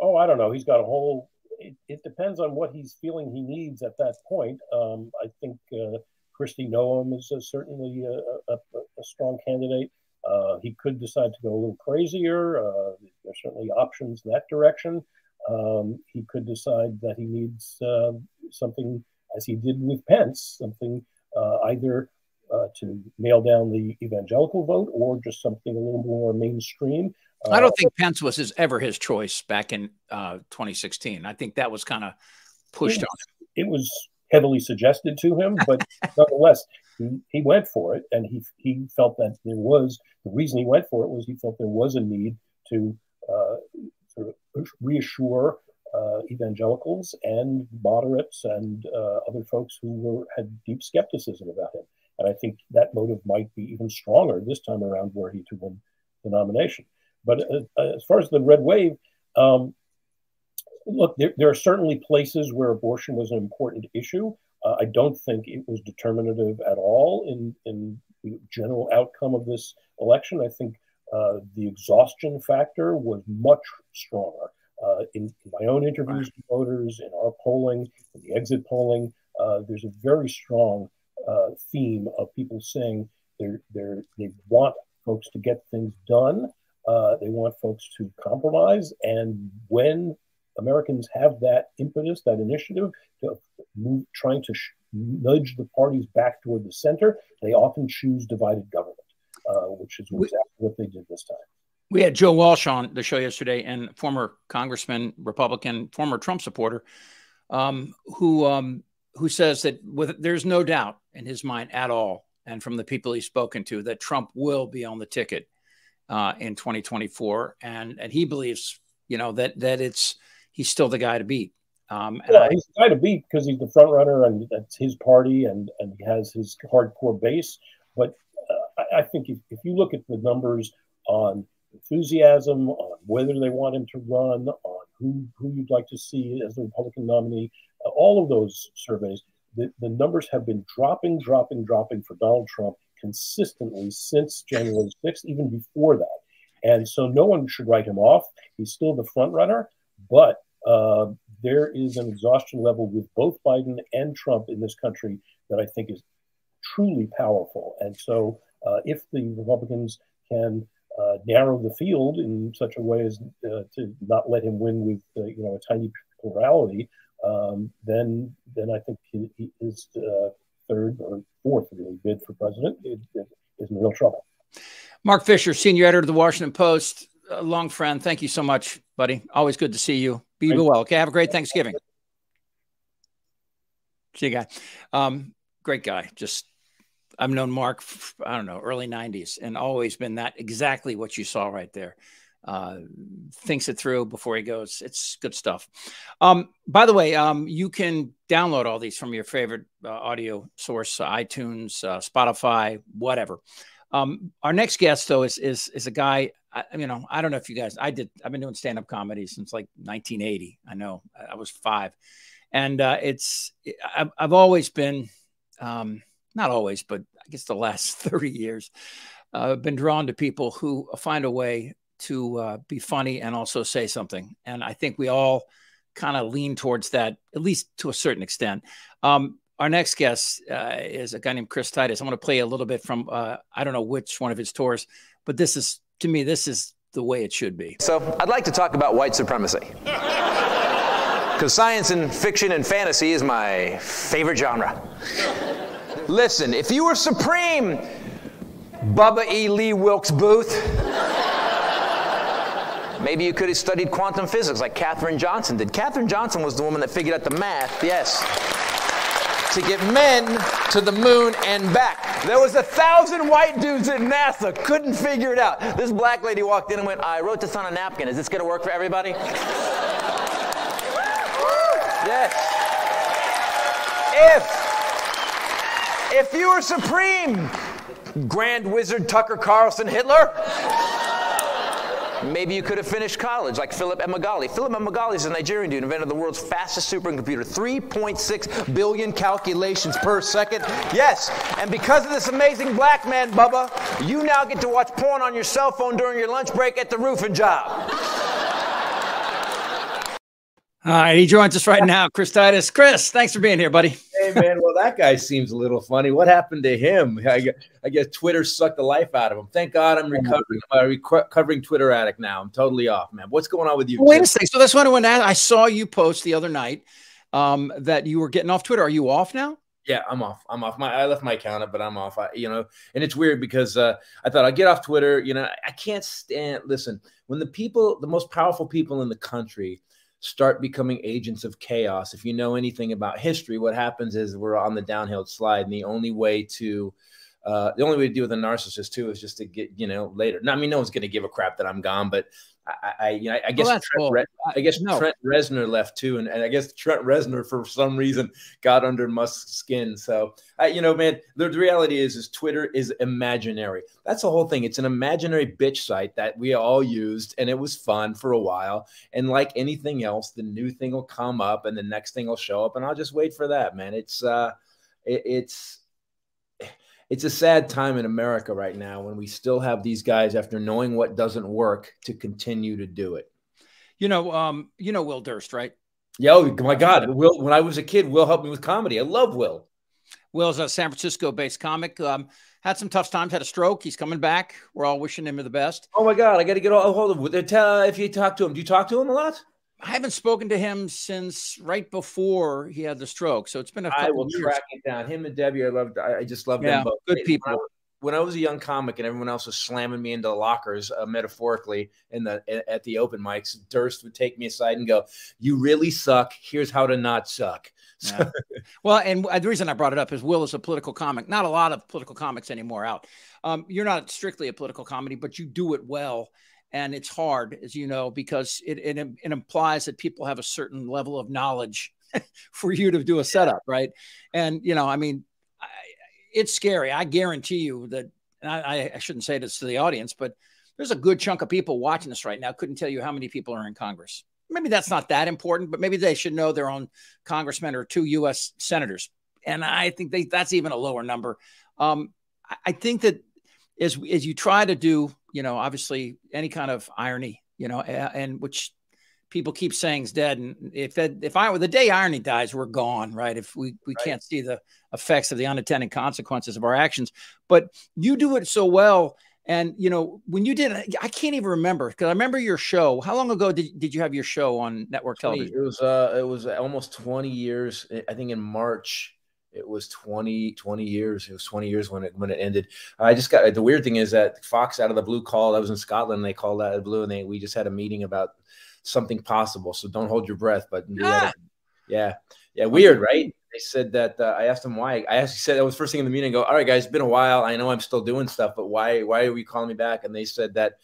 Oh, I don't know. He's got a whole, it, it depends on what he's feeling he needs at that point. Um, I think uh, Kristi Noem is a, certainly a, a, a, strong candidate. Uh, he could decide to go a little crazier. Uh, there's certainly options in that direction. Um, he could decide that he needs uh, something, as he did with Pence, something uh, either uh, to nail down the evangelical vote or just something a little more mainstream. I don't think Pence was his, ever his choice back in uh, 2016. I think that was kind of pushed it on him. It was heavily suggested to him, but nonetheless, he, he went for it, and he he felt that there was the reason he went for it was he felt there was a need to uh, sort of reassure uh, evangelicals and moderates and uh, other folks who were had deep skepticism about him. And I think that motive might be even stronger this time around, were he to win the nomination. But uh, as far as the red wave, um, look, there, there, are certainly places where abortion was an important issue. Uh, I don't think it was determinative at all in in the general outcome of this election. I think uh, the exhaustion factor was much stronger. Uh, in, in, my own interviews with voters, in our polling, in the exit polling, uh, there's a very strong uh, theme of people saying they're, they're, they want folks to get things done. Uh, they want folks to compromise. And when Americans have that impetus, that initiative to move, trying to sh- nudge the parties back toward the center, they often choose divided government, uh, which is exactly what they did this time. We had Joe Walsh on the show yesterday, and former congressman, Republican, former Trump supporter, um, who um, who says that with, there's no doubt in his mind at all, and from the people he's spoken to, that Trump will be on the ticket uh, in 2024, and and he believes, you know, that that it's he's still the guy to beat. Um, yeah, I, he's the guy to beat because he's the front runner, and that's his party, and and he has his hardcore base. But uh, I, I think if, if you look at the numbers on enthusiasm, on whether they want him to run, on who, who you'd like to see as the Republican nominee. All of those surveys, the, the numbers have been dropping, dropping, dropping for Donald Trump consistently since January 6th, even before that. And so no one should write him off. He's still the front runner, but uh, there is an exhaustion level with both Biden and Trump in this country that I think is truly powerful. And so uh, if the Republicans can uh, narrow the field in such a way as uh, to not let him win with uh, you know a tiny plurality, um, then then I think he, he his uh, third or fourth really bid for president is, is in real trouble. Mark Fisher, senior editor of the Washington Post, a long friend. Thank you so much, buddy. Always good to see you. Be well. Okay, have a great Thanksgiving. See you, guy. Um, great guy. Just I've known Mark, I don't know, early 90s, and always been that exactly what you saw right there. Uh, thinks it through before he goes. It's good stuff. Um, by the way, um, you can download all these from your favorite uh, audio source, uh, iTunes, uh, Spotify, whatever. Um, our next guest, though, is is is a guy. I, you know, I don't know if you guys. I did. I've been doing stand up comedy since like 1980. I know. I was five, and uh, it's. I've, I've always been, um, not always, but I guess the last 30 years, uh, been drawn to people who find a way to uh, be funny and also say something. And I think we all kind of lean towards that, at least to a certain extent. Um, our next guest uh, is a guy named Chris Titus. I want to play a little bit from, uh, I don't know which one of his tours, but this is, to me, this is the way it should be. So I'd like to talk about white supremacy. Because science and fiction and fantasy is my favorite genre. Listen, if you were supreme, Bubba E. Lee Wilkes Booth, maybe you could have studied quantum physics like Katherine Johnson did. Katherine Johnson was the woman that figured out the math, yes, to get men to the moon and back. There was a thousand white dudes at NASA, couldn't figure it out. This black lady walked in and went, I wrote this on a napkin. Is this going to work for everybody? yes. If, if you were supreme, Grand Wizard Tucker Carlson Hitler, Maybe you could have finished college like Philip Emeagwali. Philip Emeagwali is a Nigerian dude, invented the world's fastest supercomputer, 3.6 billion calculations per second. Yes, and because of this amazing black man, Bubba, you now get to watch porn on your cell phone during your lunch break at the roofing job. All right, he joins us right now, Chris Titus. Chris, thanks for being here, buddy. Hey, man. Well, that guy seems a little funny. What happened to him? I guess, I guess Twitter sucked the life out of him. Thank God I'm recovering. I'm a recovering Twitter addict now. I'm totally off, man. What's going on with you? Wait a second. So that's what I went. I saw you post the other night um, that you were getting off Twitter. Are you off now? Yeah, I'm off. I'm off. My I left my account, up, but I'm off. I, you know, and it's weird because uh, I thought I'd get off Twitter. You know, I can't stand. Listen, when the people, the most powerful people in the country start becoming agents of chaos. If you know anything about history, what happens is we're on the downhill slide, and the only way to uh, the only way to deal with a narcissist too is just to get you know later. Now, I mean, no one's going to give a crap that I'm gone, but I, I you know, I guess well, Trent, Re- I guess no. Trent Reznor left too, and, and I guess Trent Reznor for some reason got under Musk's skin. So, I, you know, man, the, the reality is, is Twitter is imaginary. That's the whole thing. It's an imaginary bitch site that we all used, and it was fun for a while. And like anything else, the new thing will come up, and the next thing will show up, and I'll just wait for that, man. It's uh, it, it's it's a sad time in America right now when we still have these guys after knowing what doesn't work to continue to do it. You know, um, you know Will Durst, right? Yeah, oh my God. Will when I was a kid, Will helped me with comedy. I love Will. Will's a San Francisco-based comic. Um, had some tough times, had a stroke. He's coming back. We're all wishing him the best. Oh my God, I got to get a hold of him. Tell if you talk to him. Do you talk to him a lot? I haven't spoken to him since right before he had the stroke. So it's been a couple I will years. track it down. Him and Debbie, I loved. I just love yeah, them both. Good people. When I, was, a young comic and everyone else was slamming me into lockers, uh, metaphorically, in the at the open mics, Durst would take me aside and go, "You really suck. Here's how to not suck." Yeah. well, and the reason I brought it up is Will is a political comic. Not a lot of political comics anymore out. Um, you're not strictly a political comedy, but you do it well and it's hard, as you know, because it, it, it implies that people have a certain level of knowledge for you to do a setup, right? And you know, I mean, I, it's scary. I guarantee you that. I, I shouldn't say this to the audience, but there's a good chunk of people watching this right now. Couldn't tell you how many people are in Congress. Maybe that's not that important, but maybe they should know their own congressmen or two U.S. senators. And I think they, that's even a lower number. Um, I think that as as you try to do you know, obviously any kind of irony, you know, and which people keep saying is dead. And if that, if I were the day irony dies, we're gone, right? If we we right. can't see the effects of the unintended consequences of our actions, but you do it so well. And you know, when you did, I can't even remember because I remember your show. How long ago did, did you have your show on network 20, television? It was uh, it was almost twenty years. I think in March it was 20 20 years it was 20 years when it when it ended. I just got the weird thing is that fox out of the blue called i was in scotland they called out of the blue and they we just had a meeting about something possible. So don't hold your breath but yeah yeah yeah weird right? They said that uh, i asked them why i actually said that was first thing in the meeting go all right guys it's been a while i know i'm still doing stuff but why why are we calling me back? And they said that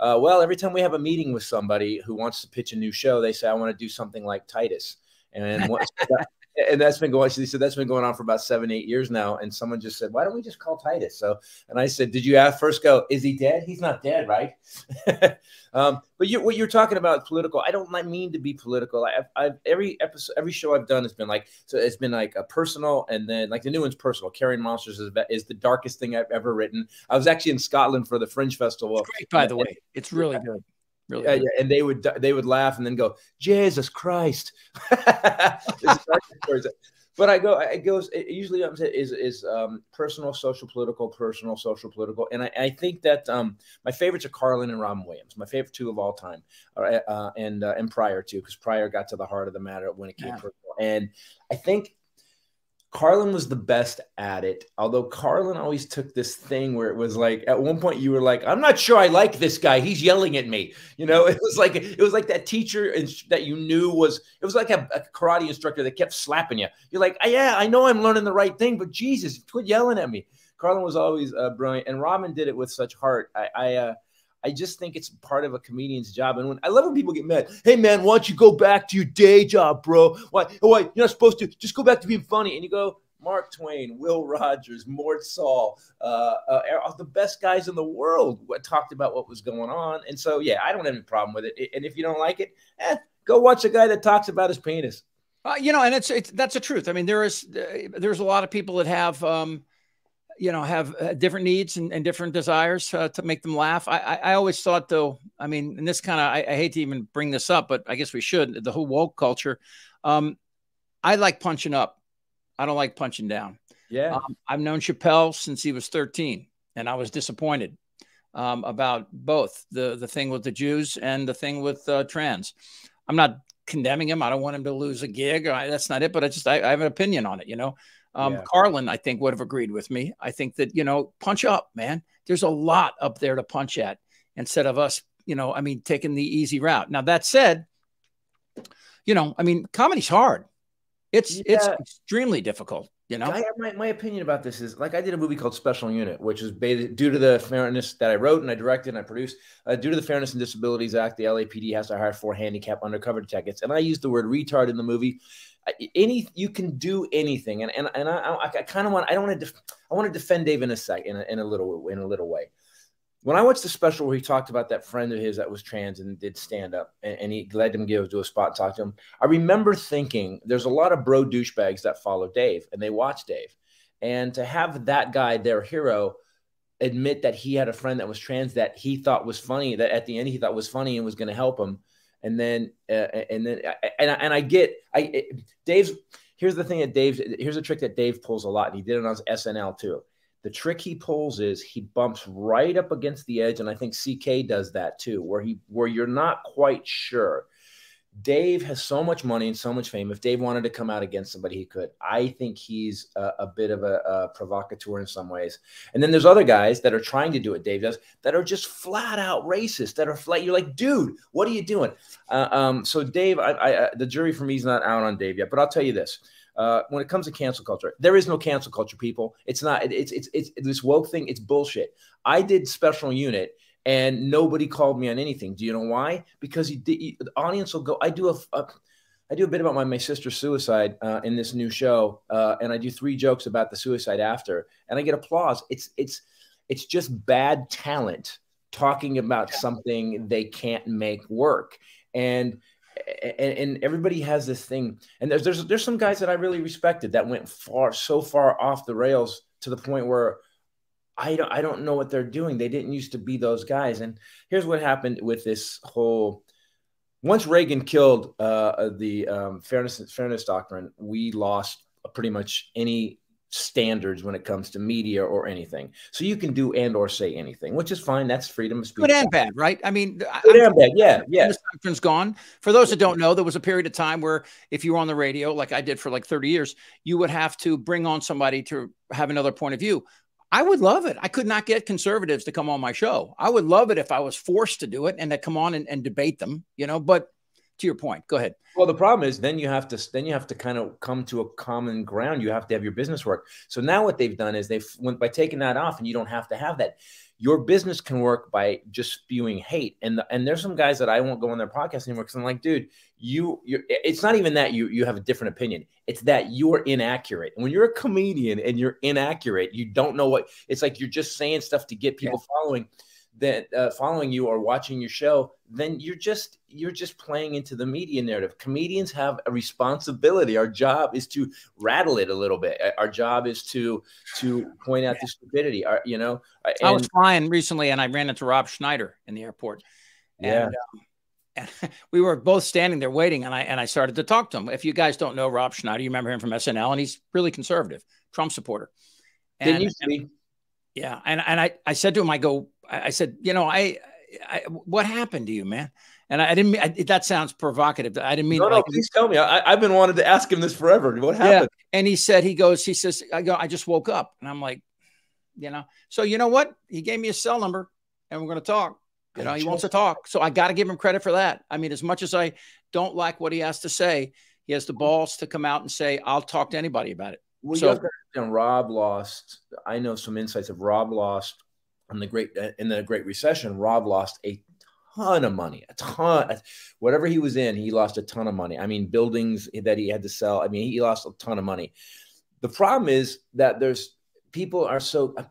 Uh, well, every time we have a meeting with somebody who wants to pitch a new show, they say, I want to do something like Titus. And what, and that's been going. She said that's been going on for about seven, eight years now. And someone just said, "Why don't we just call Titus?" So, and I said, "Did you ask first? Go, is he dead? He's not dead, right?" um, but you, what you're talking about political. I don't mean to be political. I've, I've, every episode, every show I've done has been like so. It's been like a personal, and then like the new one's personal. Carrying Monsters is, is the darkest thing I've ever written. I was actually in Scotland for the Fringe Festival. It's great, by the way. It's really good. Really yeah, yeah, and they would they would laugh and then go, Jesus Christ. but I go, it goes. It usually is is um, personal, social, political, personal, social, political, and I, I think that um, my favorites are Carlin and Robin Williams. My favorite two of all time, uh, uh and uh, and Pryor too, because Pryor got to the heart of the matter when it came yeah. personal. And I think Carlin was the best at it. Although Carlin always took this thing where it was like at one point you were like, I'm not sure I like this guy. He's yelling at me. You know, it was like it was like that teacher that you knew was it was like a, a karate instructor that kept slapping you. You're like, yeah, I know I'm learning the right thing, but Jesus, quit yelling at me. Carlin was always uh, brilliant, and Robin did it with such heart. I, I uh, I just think it's part of a comedian's job. And when I love when people get mad, hey man, why don't you go back to your day job, bro? Why? Why you're not supposed to just go back to being funny? And you go, Mark Twain, Will Rogers, Mort Sahl, uh, uh, the best guys in the world talked about what was going on. And so, yeah, I don't have any problem with it. And if you don't like it, eh, go watch a guy that talks about his penis. Uh, you know, and it's, it's that's the truth. I mean, there is uh, there's a lot of people that have um, you know have uh, different needs and, and different desires uh, to make them laugh. I, I, I always thought though i mean and this kind of I, I, hate to even bring this up but i guess we should the whole woke culture um, i like punching up. I don't like punching down. Yeah. Um, i've known chappelle since he was 13 and i was disappointed um, about both the the thing with the jews and the thing with uh, trans. I'm not condemning him. I don't want him to lose a gig. I, that's not it but i just I, I have an opinion on it you know um, yeah. Carlin, I think, would have agreed with me. I think that, you know, punch up, man. There's a lot up there to punch at instead of us, you know, I mean, taking the easy route. Now, that said, you know, I mean, comedy's hard. It's yeah. it's extremely difficult. You know, I, my, my opinion about this is like I did a movie called Special Unit, which is based, due to the fairness that I wrote and I directed and I produced. Uh, due to the Fairness and Disabilities Act, the LAPD has to hire four handicap undercover detectives, and I used the word retard in the movie any you can do anything and and, and i i, kind of want i don't want to def, i want to defend dave in a sec in a, in a little in a little way. When i watched the special where he talked about that friend of his that was trans and did stand up and, and he let him go to a spot and talk to him i remember thinking there's a lot of bro douchebags that follow dave and they watch dave. And to have that guy their hero admit that he had a friend that was trans that he thought was funny that at the end he thought was funny and was going to help him and then uh, and then and and I get I Dave's here's the thing that Dave here's a trick that Dave pulls a lot and he did it on SNL too. The trick he pulls is he bumps right up against the edge and I think CK does that too where he where you're not quite sure Dave has so much money and so much fame. If Dave wanted to come out against somebody, he could. I think he's a, a bit of a, a, provocateur in some ways. And then there's other guys that are trying to do what Dave does that are just flat out racist. That are flat. You're like, dude, what are you doing? Uh, um, so Dave, I, I, the jury for me is not out on Dave yet. But I'll tell you this: uh, when it comes to cancel culture, there is no cancel culture, people. It's not. It, it's, it's it's this woke thing. It's bullshit. I did special unit and nobody called me on anything. Do you know why? Because he, he, the audience will go. I do a, a I do a bit about my, my sister's suicide uh, in this new show, uh, and I do three jokes about the suicide after, and I get applause. It's it's it's just bad talent talking about something they can't make work, and and, and everybody has this thing. And there's there's there's some guys that I really respected that went far so far off the rails to the point where I don't I don't know what they're doing. They didn't used to be those guys. And here's what happened with this whole. Once Reagan killed uh, the um, fairness fairness doctrine, we lost pretty much any standards when it comes to media or anything. So you can do and or say anything, which is fine. That's freedom of speech. Good and bad, right? I mean, good I'm, and bad. Yeah, yeah. This doctrine's gone. For those that don't know, there was a period of time where if you were on the radio, like I did for like 30 years, you would have to bring on somebody to have another point of view. I would love it. I could not get conservatives to come on my show. I would love it if I was forced to do it and to come on and, and debate them, you know, but to your point, go ahead. Well, the problem is then you have to then you have to kind of come to a common ground. You have to have your business work. So now what they've done is they've went by taking that off and you don't have to have that. Your business can work by just spewing hate. And the, and there's some guys that I won't go on their podcast anymore because I'm like, dude, you you it's not even that you you have a different opinion. It's that you're inaccurate. And when you're a comedian and you're inaccurate, you don't know what it's like. You're just saying stuff to get people yeah. following that uh, following you or watching your show then you're just you're just playing into the media narrative. Comedians have a responsibility. Our job is to rattle it a little bit. Our job is to to point out the stupidity our, you know? And, i was flying recently and i ran into rob schneider in the airport. Yeah. Um, and we were both standing there waiting and i and i started to talk to him. If you guys don't know rob schneider you remember him from snl and he's really conservative trump supporter. And, Didn't you see? And, yeah and and i i said to him i go I said, you know, I, I, what happened to you, man? And I, I didn't mean I, that sounds provocative. I didn't mean. No, no, like, please tell me. I, have been wanting to ask him this forever. What happened? Yeah. And he said, he goes, he says, I go, I just woke up, and I'm like, you know. So you know what? He gave me a cell number, and we're going to talk. You know, he wants to talk, so I got to give him credit for that. I mean, as much as I don't like what he has to say, he has the mm-hmm. balls to come out and say, "I'll talk to anybody about it." Well, so, and Rob lost. I know some insights of Rob lost in the great uh, in the Great Recession, Rob lost a ton of money, a ton. Whatever he was in, he lost a ton of money. I mean, buildings that he had to sell. I mean, he lost a ton of money. The problem is that there's people are so. Uh,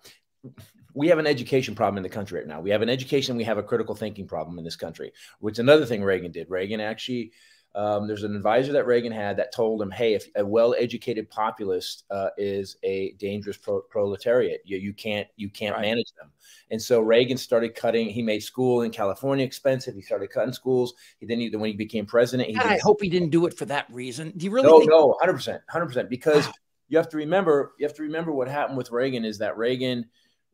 we have an education problem in the country right now. We have an education. We have a critical thinking problem in this country, which another thing Reagan did. Reagan actually um, there's an advisor that Reagan had that told him, "Hey, if a well-educated populist uh, is a dangerous pro- proletariat, you, you can't you can't right. manage them." And so Reagan started cutting. He made school in California expensive. He started cutting schools. He then he, when he became president, he God, I hope he didn't do it for that reason. Do you really? No, think- no, hundred percent, hundred percent. Because you have to remember, you have to remember what happened with Reagan is that Reagan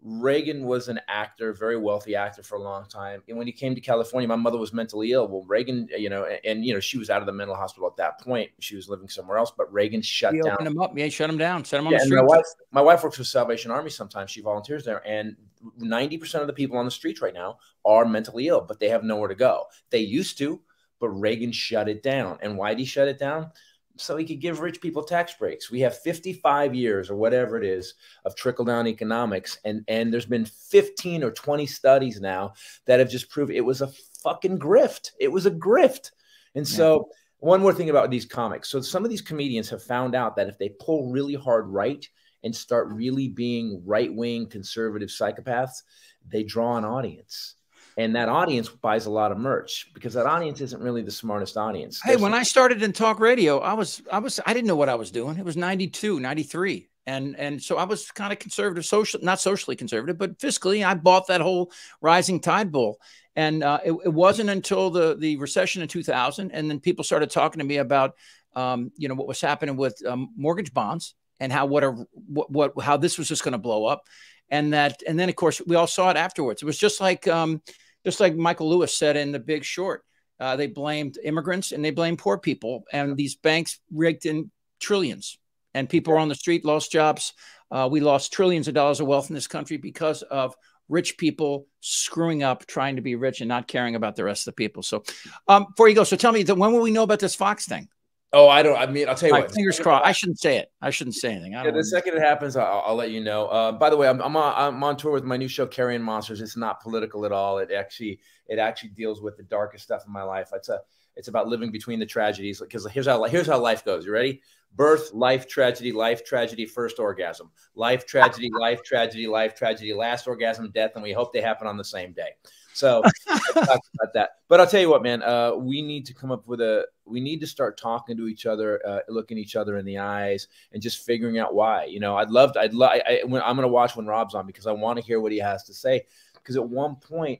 Reagan was an actor, very wealthy actor for a long time. And when he came to California, my mother was mentally ill. Well, Reagan, you know, and, and you know, she was out of the mental hospital at that point. She was living somewhere else, but Reagan shut he down. Opened him up. Yeah, shut him down. Set him on yeah, the street. My wife, my wife works for Salvation Army sometimes. She volunteers there. And 90% of the people on the streets right now are mentally ill, but they have nowhere to go. They used to, but Reagan shut it down. And why did he shut it down? So he could give rich people tax breaks. We have 55 years or whatever it is of trickle down economics. And, and there's been 15 or 20 studies now that have just proved it was a fucking grift. It was a grift. And so, yeah. one more thing about these comics. So, some of these comedians have found out that if they pull really hard right and start really being right wing conservative psychopaths, they draw an audience and that audience buys a lot of merch because that audience isn't really the smartest audience. Hey, There's when I started in talk radio, I was I was I didn't know what I was doing. It was 92, 93. And and so I was kind of conservative, social, not socially conservative, but fiscally. I bought that whole rising tide bull. And uh, it, it, wasn't until the the recession in 2000, and then people started talking to me about, um, you know, what was happening with um, mortgage bonds and how what a what, what how this was just going to blow up, and that and then of course we all saw it afterwards. It was just like um, just like Michael Lewis said in The Big Short. Uh, they blamed immigrants and they blamed poor people, and these banks rigged in trillions, and people yeah. on the street lost jobs. Uh, we lost trillions of dollars of wealth in this country because of rich people screwing up, trying to be rich and not caring about the rest of the people. So, um, before you go, so tell me, when will we know about this Fox thing? Oh, I don't. I mean, I'll tell you what. Fingers crossed. I shouldn't say it. I shouldn't say anything. yeah, the second it happens, I'll, I'll let you know. Uh, by the way, I'm I'm on, I'm on tour with my new show, Carrying Monsters. It's not political at all. It actually it actually deals with the darkest stuff in my life. It's a it's about living between the tragedies. Because here's how here's how life goes. You ready? Birth, life, tragedy, life, tragedy, first orgasm, life, tragedy, life, tragedy, life, tragedy, last orgasm, death, and we hope they happen on the same day. So about that. But I'll tell you what, man, uh, we need to come up with a, we need to start talking to each other, uh, looking each other in the eyes and just figuring out why, you know, I'd love to, I'd love, I, when, I'm going to watch when Rob's on because I want to hear what he has to say. Because at one point,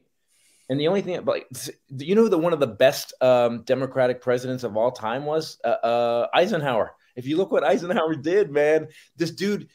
and the only thing, like, you know, the one of the best um, Democratic presidents of all time was uh, uh, Eisenhower. If you look what Eisenhower did, man, this dude,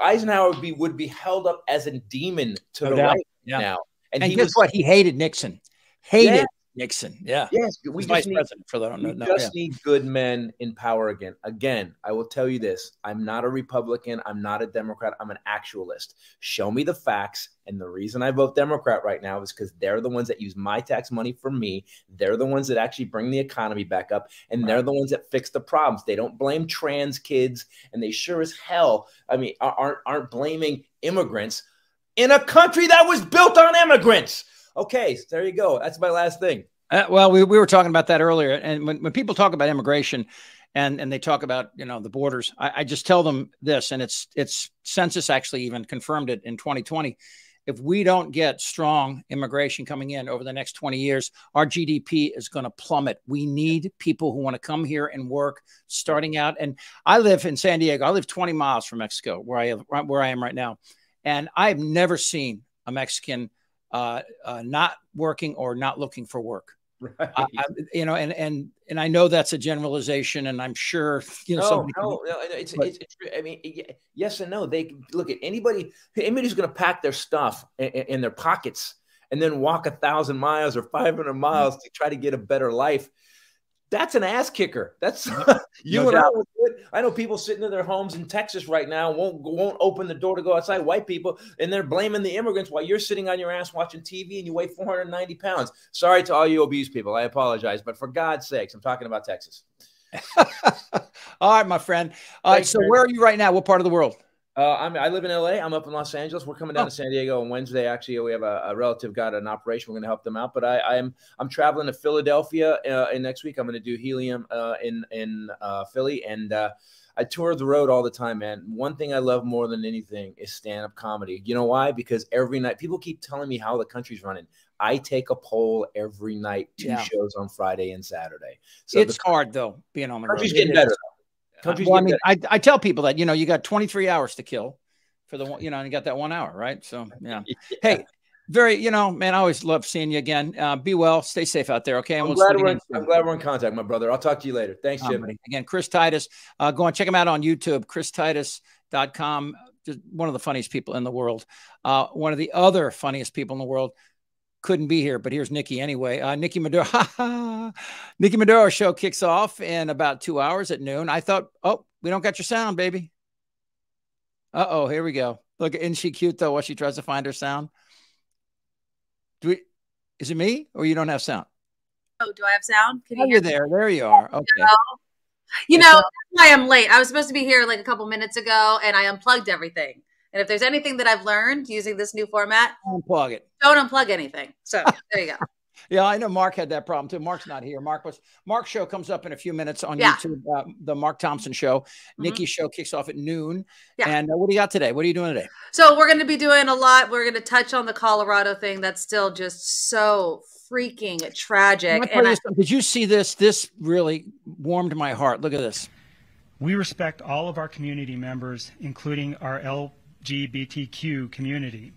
Eisenhower would be would be held up as a demon to no the doubt. right yeah. now. And, and he guess was, what? He hated Nixon. Hated yeah. Nixon. Yeah. Yes. We just vice need, president for that. We no, just yeah. need good men in power again. Again, I will tell you this: I'm not a Republican. I'm not a Democrat. I'm an actualist. Show me the facts. And the reason I vote Democrat right now is because they're the ones that use my tax money for me. They're the ones that actually bring the economy back up, and right. they're the ones that fix the problems. They don't blame trans kids, and they sure as hell, I mean, aren't aren't blaming immigrants in a country that was built on immigrants. Okay, there you go. That's my last thing. Uh, well, we, we were talking about that earlier. And when, when people talk about immigration and, and they talk about, you know, the borders, I, I just tell them this, and it's, it's census actually even confirmed it in 2020. If we don't get strong immigration coming in over the next 20 years, our GDP is going to plummet. We need people who want to come here and work starting out. And I live in San Diego. I live 20 miles from Mexico where I, where I am right now. And I've never seen a Mexican uh, uh, not working or not looking for work. Right. I, I, you know, and and and I know that's a generalization, and I'm sure you know. No, no, no, it's, but, it's, it's, I mean, yes and no. They look at anybody. Anybody's going to pack their stuff in, in, their pockets and then walk a thousand miles or 500 miles to try to get a better life that's an ass kicker. That's you no and doubt. I. I know people sitting in their homes in Texas right now won't won't open the door to go outside. White people, and they're blaming the immigrants while you're sitting on your ass watching TV and you weigh 490 pounds. Sorry to all you obese people. I apologize, but for God's sakes, I'm talking about Texas. all right, my friend. All right, so where are you right now? What part of the world? Uh, I'm, I live in LA. I'm up in Los Angeles. We're coming down oh. to San Diego on Wednesday. Actually, we have a, a relative got an operation. We're going to help them out. But I, am I'm, I'm traveling to Philadelphia uh, in next week. I'm going to do helium uh, in in uh, Philly, and uh, I tour the road all the time, man. One thing I love more than anything is stand up comedy. You know why? Because every night people keep telling me how the country's running. I take a poll every night, two yeah. shows on Friday and Saturday. So it's the, hard though being on the country's road. getting better. Though. Countries well, I mean, I, I tell people that you know you got 23 hours to kill for the one, you know, and you got that one hour, right? So yeah. yeah. Hey, very, you know, man, I always love seeing you again. Uh, be well, stay safe out there. Okay. I'm, we'll glad we're in, I'm glad we're in contact, my brother. I'll talk to you later. Thanks, Jim. Um, again, Chris Titus. Uh, go and check him out on YouTube, christitus.com. Just one of the funniest people in the world. Uh, one of the other funniest people in the world couldn't be here, but here's Nikki anyway. Uh, Nikki Medoro. Nikki Medoro show kicks off in about two hours at noon. I thought, oh, we don't got your sound, baby. Uh oh, here we go. Look, isn't she cute though? While she tries to find her sound. Do we? Is it me or you don't have sound? Oh, do I have sound? Can you oh, you're there. There you are. Okay. You know, why I am late. I was supposed to be here like a couple minutes ago, and I unplugged everything. And if there's anything that I've learned using this new format, unplug it. Don't unplug anything. So there you go. yeah, I know Mark had that problem too. Mark's not here. Mark was Mark's show comes up in a few minutes on yeah. YouTube. Uh, the Mark Thompson show. Mm-hmm. Nikki's show kicks off at noon. Yeah. And uh, what do you got today? What are you doing today? So we're going to be doing a lot. We're going to touch on the Colorado thing. That's still just so freaking tragic. And I- did you see this? This really warmed my heart. Look at this. We respect all of our community members, including our L LGBTQ community.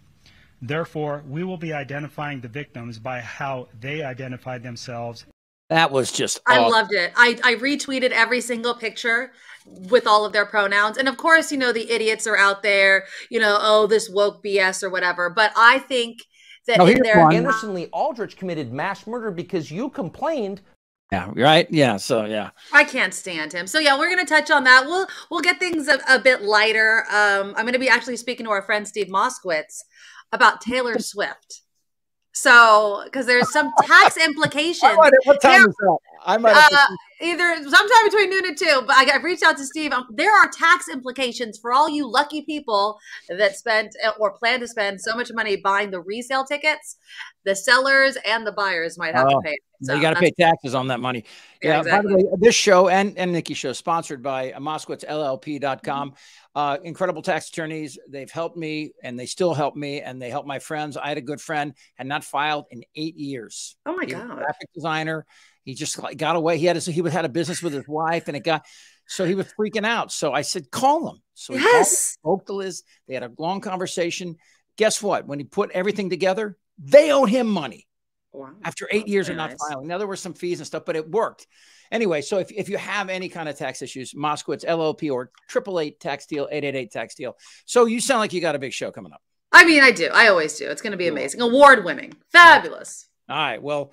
Therefore, we will be identifying the victims by how they identified themselves. That was just. I loved it. I, I retweeted every single picture with all of their pronouns. And of course, you know, the idiots are out there, you know, oh, this woke BS or whatever. But I think that no, in their. Anderson Lee Aldrich committed mass murder because you complained yeah, right. Yeah. So yeah, I can't stand him. So yeah, we're gonna touch on that. We'll we'll get things a, a bit lighter. Um, I'm gonna be actually speaking to our friend Steve Moskowitz about Taylor Swift. So, because there's some tax implications. what time is that? I might uh, either sometime between noon and two. But I, have reached out to Steve. Um, there are tax implications for all you lucky people that spent uh, or plan to spend so much money buying the resale tickets. The sellers and the buyers might have oh, to pay. So you got to pay taxes on that money. Yeah. yeah exactly. By the way, this show and and Nikki show sponsored by MoskowitzLLP.com. Mm-hmm. Uh, incredible tax attorneys. They've helped me and they still help me and they help my friends. I had a good friend had not filed in eight years. Oh my god! Graphic designer he just got away. He had a, he had a business with his wife, and it got so he was freaking out. So I said, call him. So he yes. spoke to Liz. They had a long conversation. Guess what? When he put everything together, they owed him money. Wow. After eight That's years of not filing. Now there were some fees and stuff, but it worked. Anyway, so if, if you have any kind of tax issues, Moskowitz LLP or triple eight tax deal, 888 tax deal. So you sound like you got a big show coming up. I mean, I do. I always do. It's going to be amazing. Award winning. Fabulous. All right. Well,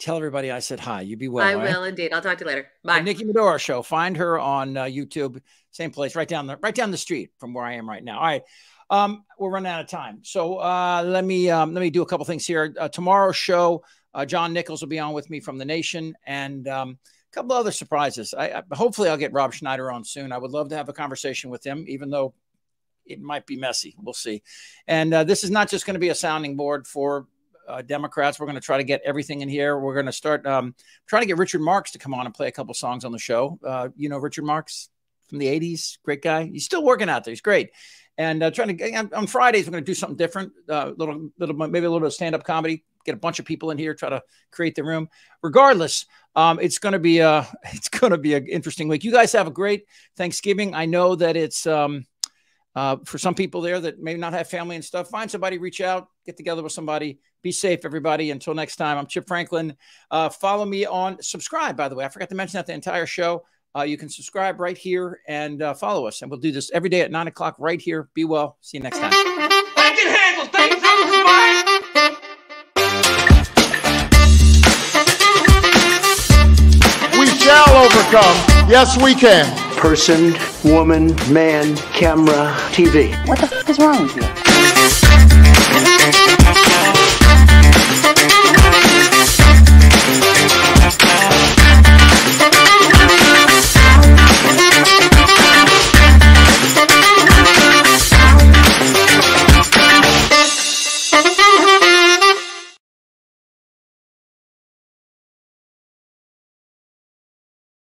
Tell everybody I said hi. You be well. I right? will indeed. I'll talk to you later. Bye. The Nikki Medoro Show. Find her on uh, YouTube. Same place, right down the right down the street from where I am right now. All right. Um, we're running out of time, so uh, let me um, let me do a couple things here. Uh, tomorrow's show, uh, John Nichols will be on with me from the Nation, and um, a couple other surprises. I, I, hopefully I'll get Rob Schneider on soon. I would love to have a conversation with him, even though it might be messy. We'll see. And uh, this is not just going to be a sounding board for uh, Democrats. We're going to try to get everything in here. We're going to start um, trying to get Richard Marx to come on and play a couple songs on the show. Uh, you know Richard Marx from the '80s, great guy. He's still working out there. He's great. And uh, trying to on Fridays, we're going to do something different. Uh, little, little, maybe a little bit of stand-up comedy. Get a bunch of people in here, try to create the room. Regardless, um, it's going to be a, it's going to be an interesting week. You guys have a great Thanksgiving. I know that it's um, uh, for some people there that may not have family and stuff. Find somebody, reach out, get together with somebody. Be safe, everybody. Until next time, I'm Chip Franklin. Uh, follow me on subscribe. By the way, I forgot to mention that the entire show. Uh, you can subscribe right here and uh, follow us. And we'll do this every day at nine o'clock right here. Be well. See you next time. I can handle things. We shall overcome. Yes, we can. Person, woman, man, camera, TV. What the f is wrong with you?